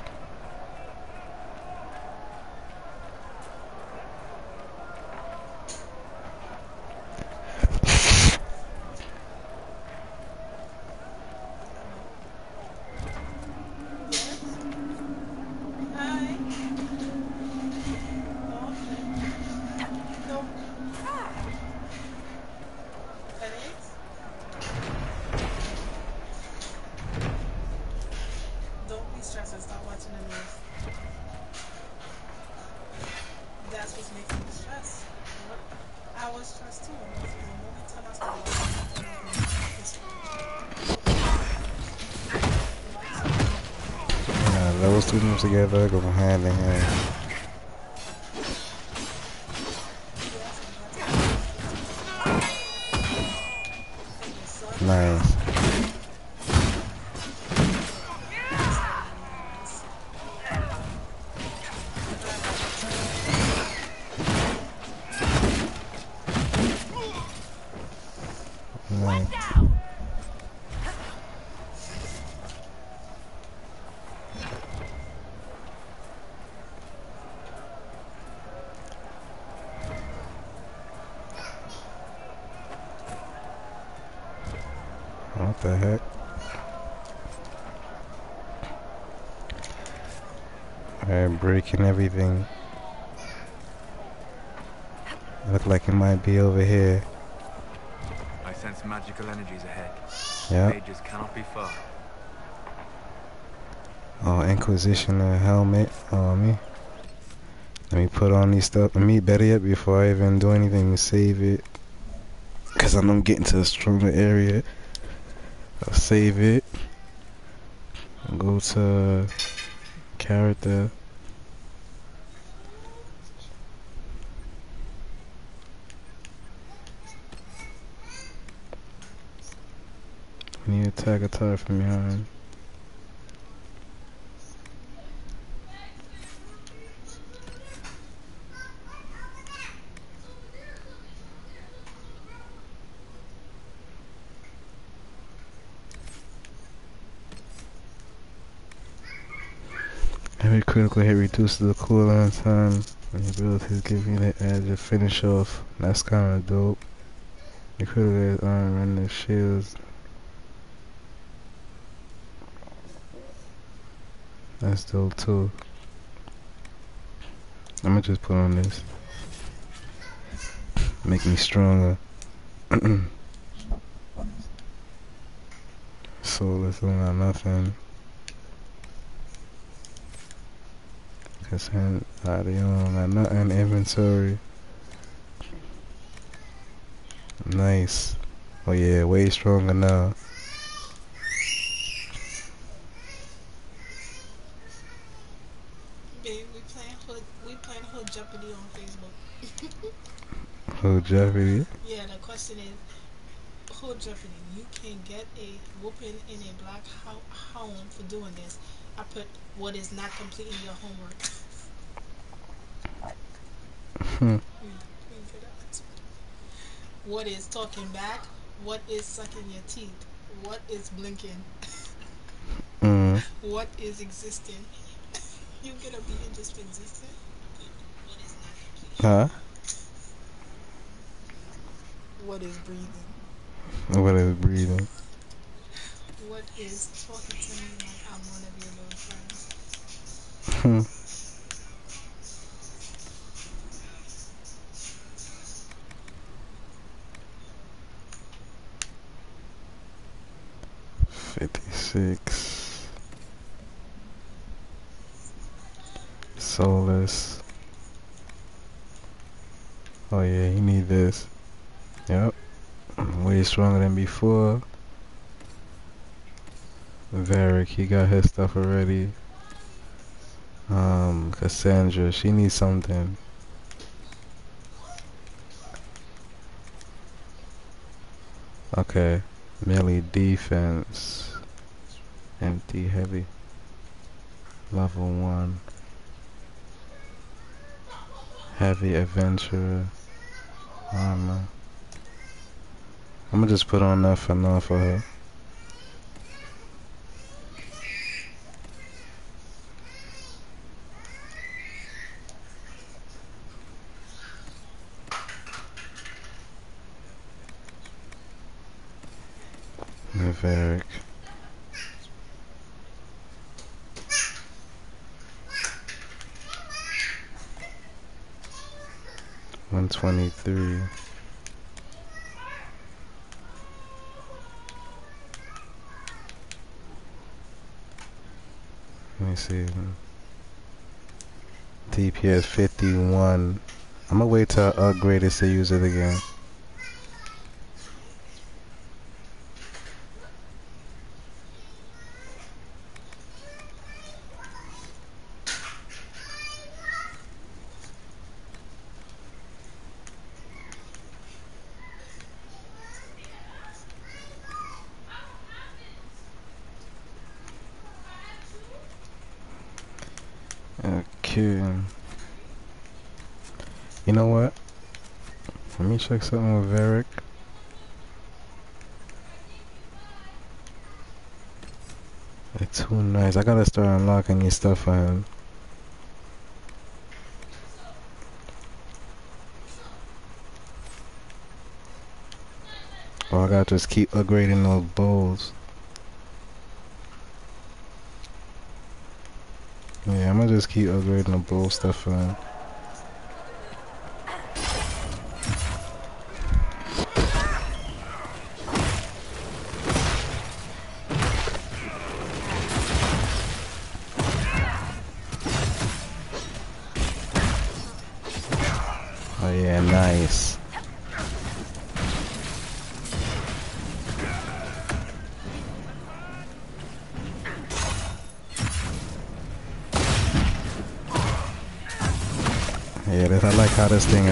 Breaking everything. Look like it might be over here. I sense magical energies ahead. Mages cannot be far. Oh, Inquisitioner helmet on me. Let me put on these stuff. Let me better yet before I even do anything save it. Cause I I'm getting to a stronger area. I'll save it. I'll Go to character. attack a tire from behind. Every critical hit reduces the cooldown time and the ability is giving it edge to finish off. That's kinda dope. The critical hit iron running the shields That's dope too. I'm gonna just put on this. Make me stronger. so let's don't got nothing. Out don't got nothing inventory. Nice. Oh yeah, way stronger now. Babe, we playing hood we playing hood Jeopardy on Facebook. Oh Jeopardy. Yeah, the question is hood Jeopardy. You can get a whooping in a black ho- home for doing this. I put what is not completing your homework. Hmm. We- we could ask. What is talking back? What is sucking your teeth? What is blinking? Mm. What is existing? you gonna be in just existing? What is not completing? Huh? What is breathing? What is breathing? What is talking to me like I'm one of your little friends? Hmm. Fifty-six. Solas. Oh yeah, you need this. Way stronger than before. Varric, he got his stuff already. Um, Cassandra, she needs something. Okay, melee defense. Empty heavy. Level 1. Heavy adventurer. Armor. I'm gonna just put on that for now for her. Maverick. One twenty three. Me see. DPS fifty one. I'm gonna wait till I upgrade it to use it again. Okay. You know what? Let me check something with Varric. It's too nice. I gotta start unlocking your stuff for him. I gotta just keep upgrading those bowls. Yeah, I'm gonna just keep upgrading the bowl stuff for him.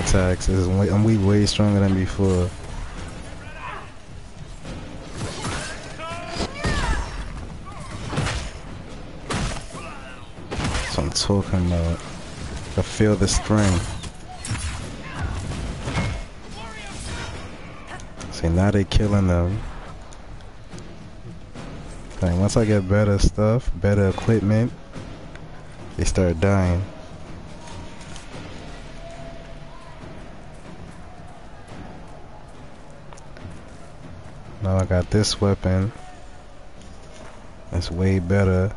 Attacks. Way, I'm way, way stronger than before. What I'm talking about. I feel the strength. See, now they're killing them. Like, once I get better stuff, better equipment, they start dying. Got this weapon. That's way better.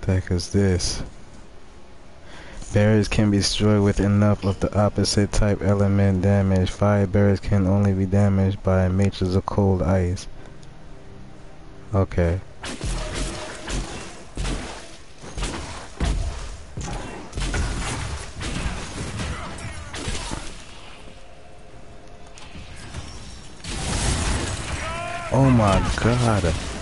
The heck is this? Barriers can be destroyed with enough of the opposite type element damage. Fire barriers can only be damaged by matrix of cold ice. Okay. Oh my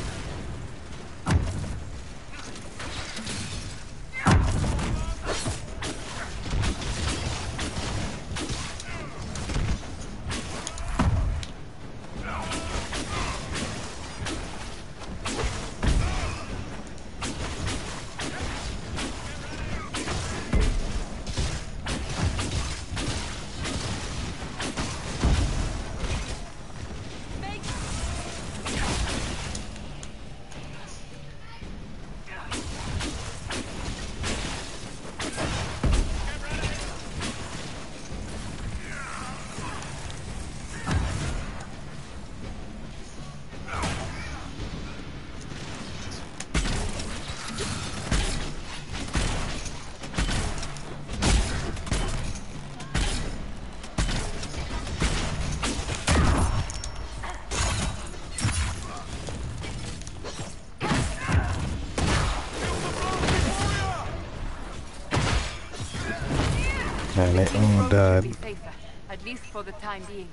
time being.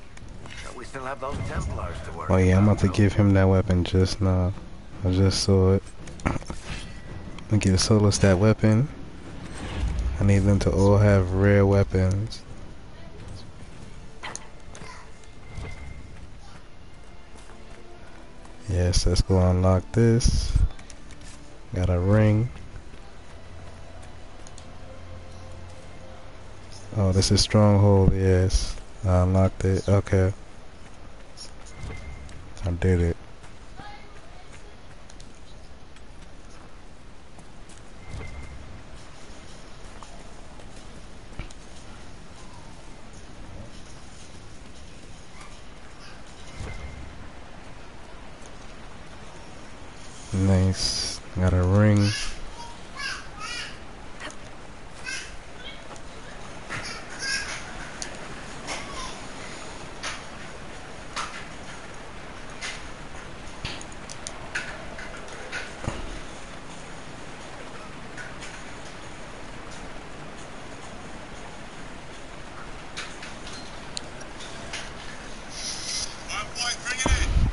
But we still have those Templars to worry Oh yeah, I'm about to give him that weapon just now. I just saw it. I'm gonna give Solas that weapon. I need them to all have rare weapons. Yes, let's go unlock this. Got a ring. Oh, this is Stronghold, yes. I unlocked it. Okay. I did it. Nice. Got a ring.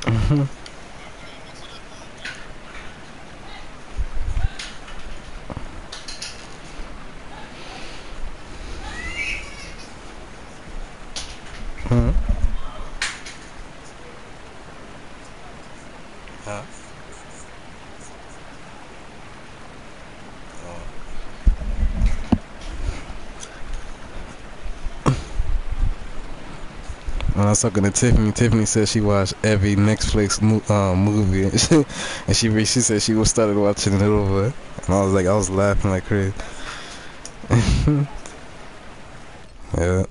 Mhm. Hmm? Huh? When I was talking to Tiffany, Tiffany said she watched every Netflix mo- um, movie, and she, and she she said she was started watching it over, and I was like, I was laughing like crazy. yeah,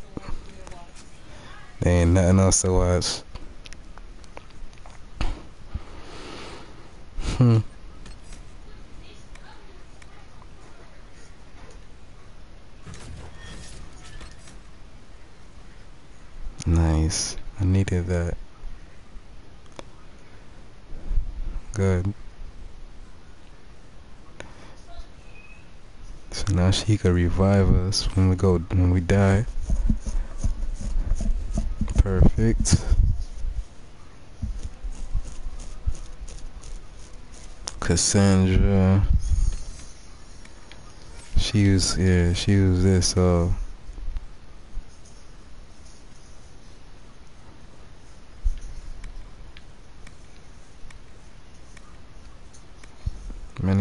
there ain't nothing else to watch. Hmm. Nice. I needed that. Good. So now she could revive us when we go when we die. Perfect. Cassandra. She was yeah, she was this uh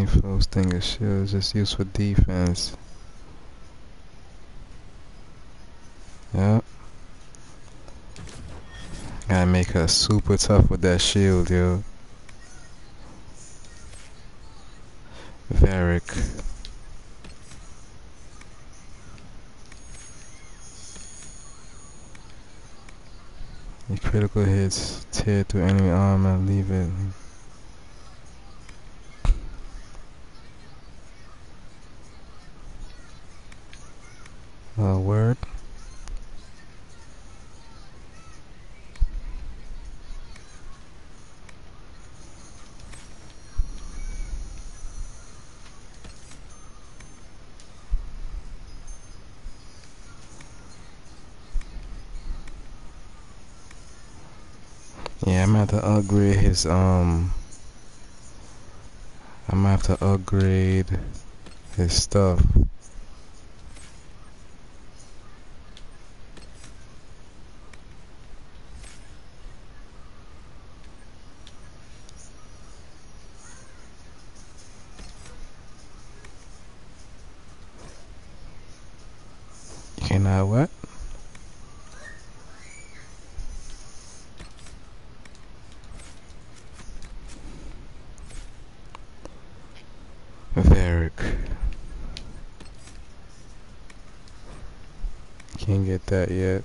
Folks think a shield is just used for defense. Yeah. Gotta make her super tough with that shield, yo. Varric. Your critical hits tear through enemy armor, leave it. Um I'm gonna have to upgrade his stuff. Can I what? Varric. Can't get that yet.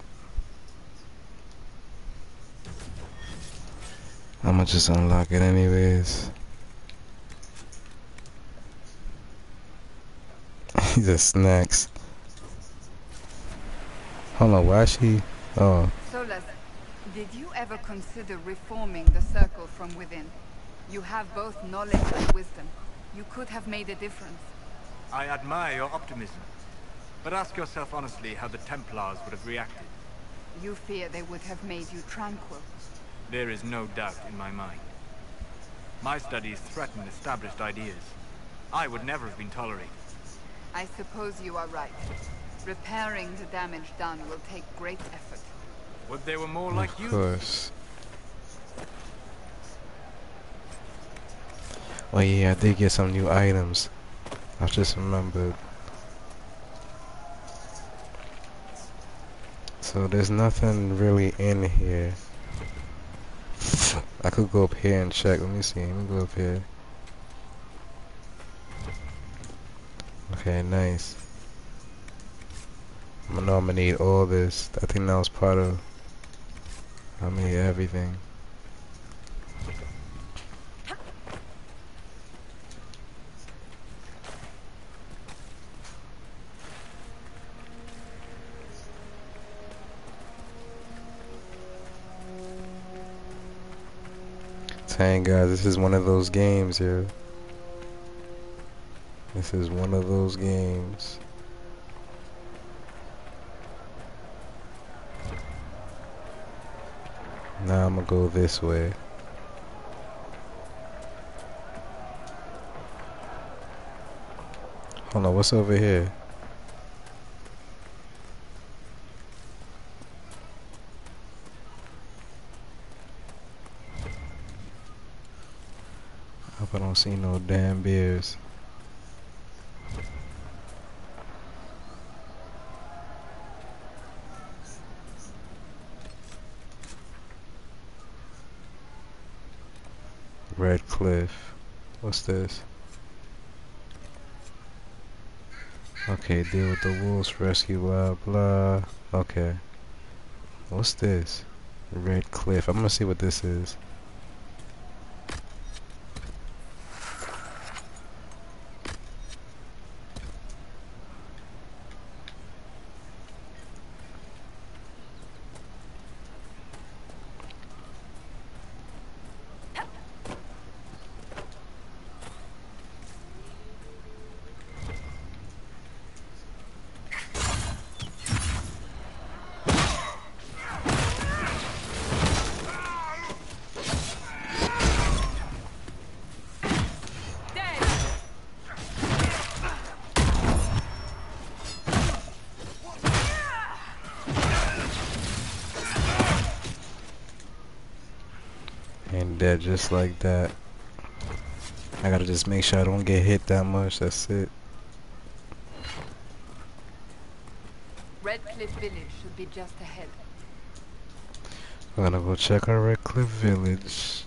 I'ma just unlock it anyways. just snacks. Hold on, why is she? Oh, Solas, did you ever consider reforming the circle from within? You have both knowledge and wisdom. You could have made a difference. I admire your optimism. But ask yourself honestly how the Templars would have reacted. You fear they would have made you tranquil. There is no doubt in my mind. My studies threaten established ideas. I would never have been tolerated. I suppose you are right. Repairing the damage done will take great effort. Would they were more like of you? Of course. Oh yeah, I did get some new items. I just remembered. So there's nothing really in here. I could go up here and check. Let me see. Let me go up here. Okay, nice. I know I'm gonna need all this. I think that was part of. I need everything. Dang guys, this is one of those games here. This is one of those games. Now I'm gonna go this way. Hold on, what's over here? See no damn bears. Redcliffe. What's this? Okay, deal with the wolves, rescue, blah, blah. Okay. What's this? Redcliffe. I'm gonna see what this is. And dead just like that. I gotta just make sure I don't get hit that much, that's it. Redcliffe Village should be just ahead. We're gonna go check our Redcliffe Village.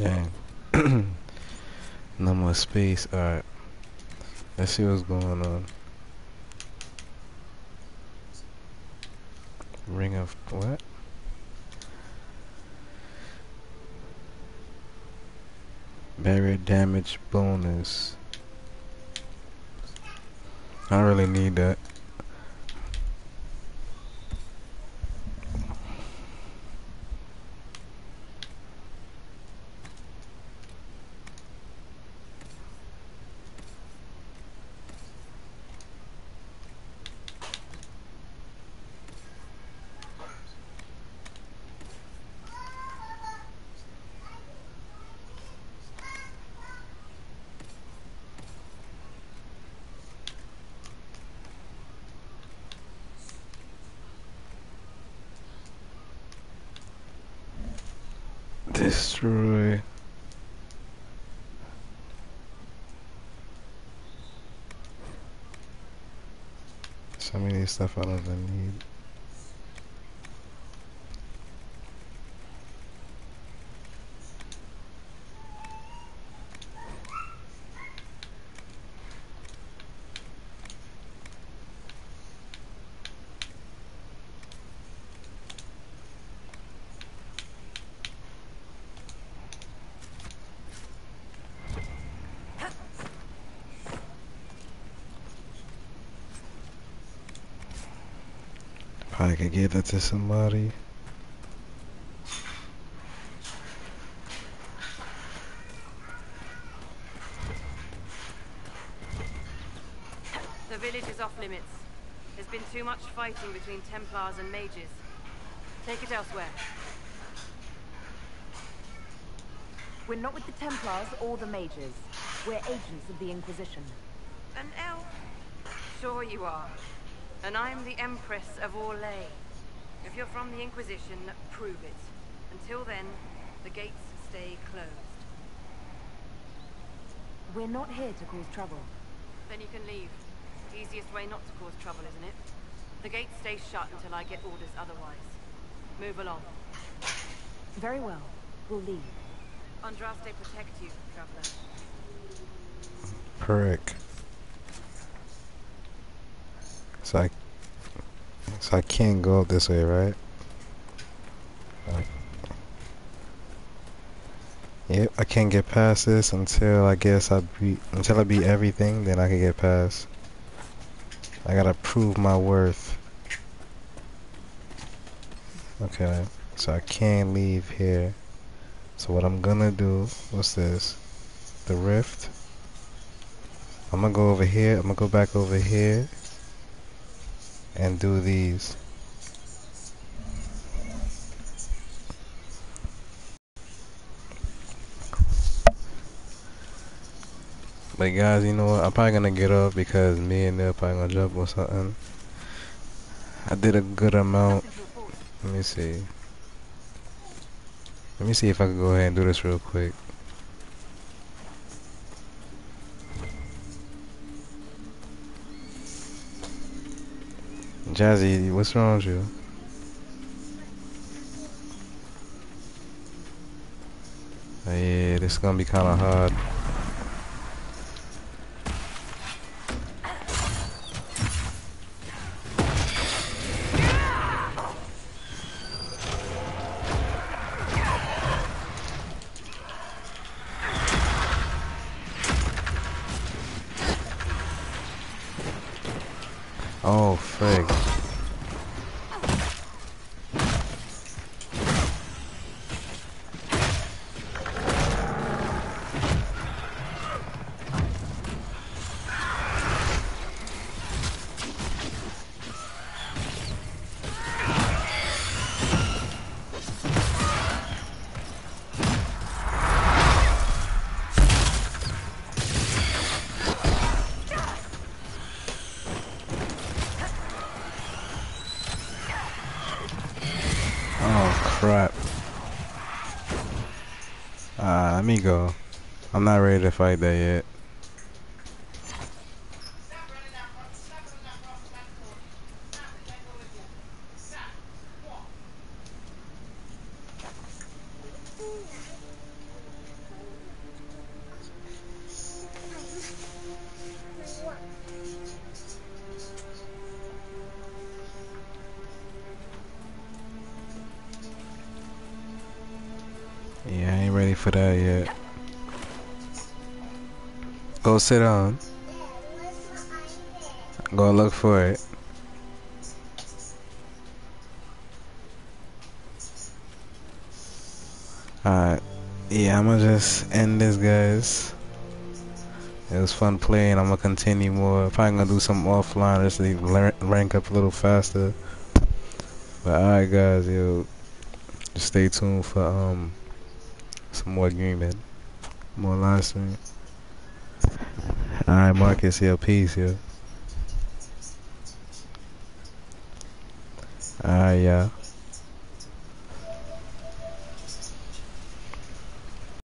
Dang. no more space. Alright. Let's see what's going on. Ring of what? Barrier damage bonus. I really need that. Destroy. So many stuff I don't even need. Probably could give that to somebody. The village is off limits. There's been too much fighting between Templars and mages. Take it elsewhere. We're not with the Templars or the mages. We're agents of the Inquisition. An elf? Sure you are. And I'm the Empress of Orlais. If you're from the Inquisition, prove it. Until then, the gates stay closed. We're not here to cause trouble. Then you can leave. Easiest way not to cause trouble, isn't it? The gates stay shut until I get orders otherwise. Move along. Very well. We'll leave. Andraste protect you, traveler. Prick. So I, so I can't go this way, right? Right. Yep, I can't get past this until I guess I beat until I beat everything. Then I can get past. I gotta prove my worth. Okay, so I can't leave here. So what I'm gonna do? What's this? The rift. I'm gonna go over here. I'm gonna go back over here and do these. But guys, you know what? I'm probably gonna get up because me and they're probably gonna jump or something. I did a good amount. Let me see. Let me see if I can go ahead and do this real quick. Jazzy, what's wrong with you? Oh, yeah, this is gonna be kind of hard. Fight that yet. Sit down. Go look for it. Alright. Yeah, I'ma just end this, guys. It was fun playing. I'm gonna continue more. Probably gonna do some offline just to rank up a little faster. But alright, guys, yo, just stay tuned for um some more gaming, more live stream. Alright, Marcus, yo, peace, yo.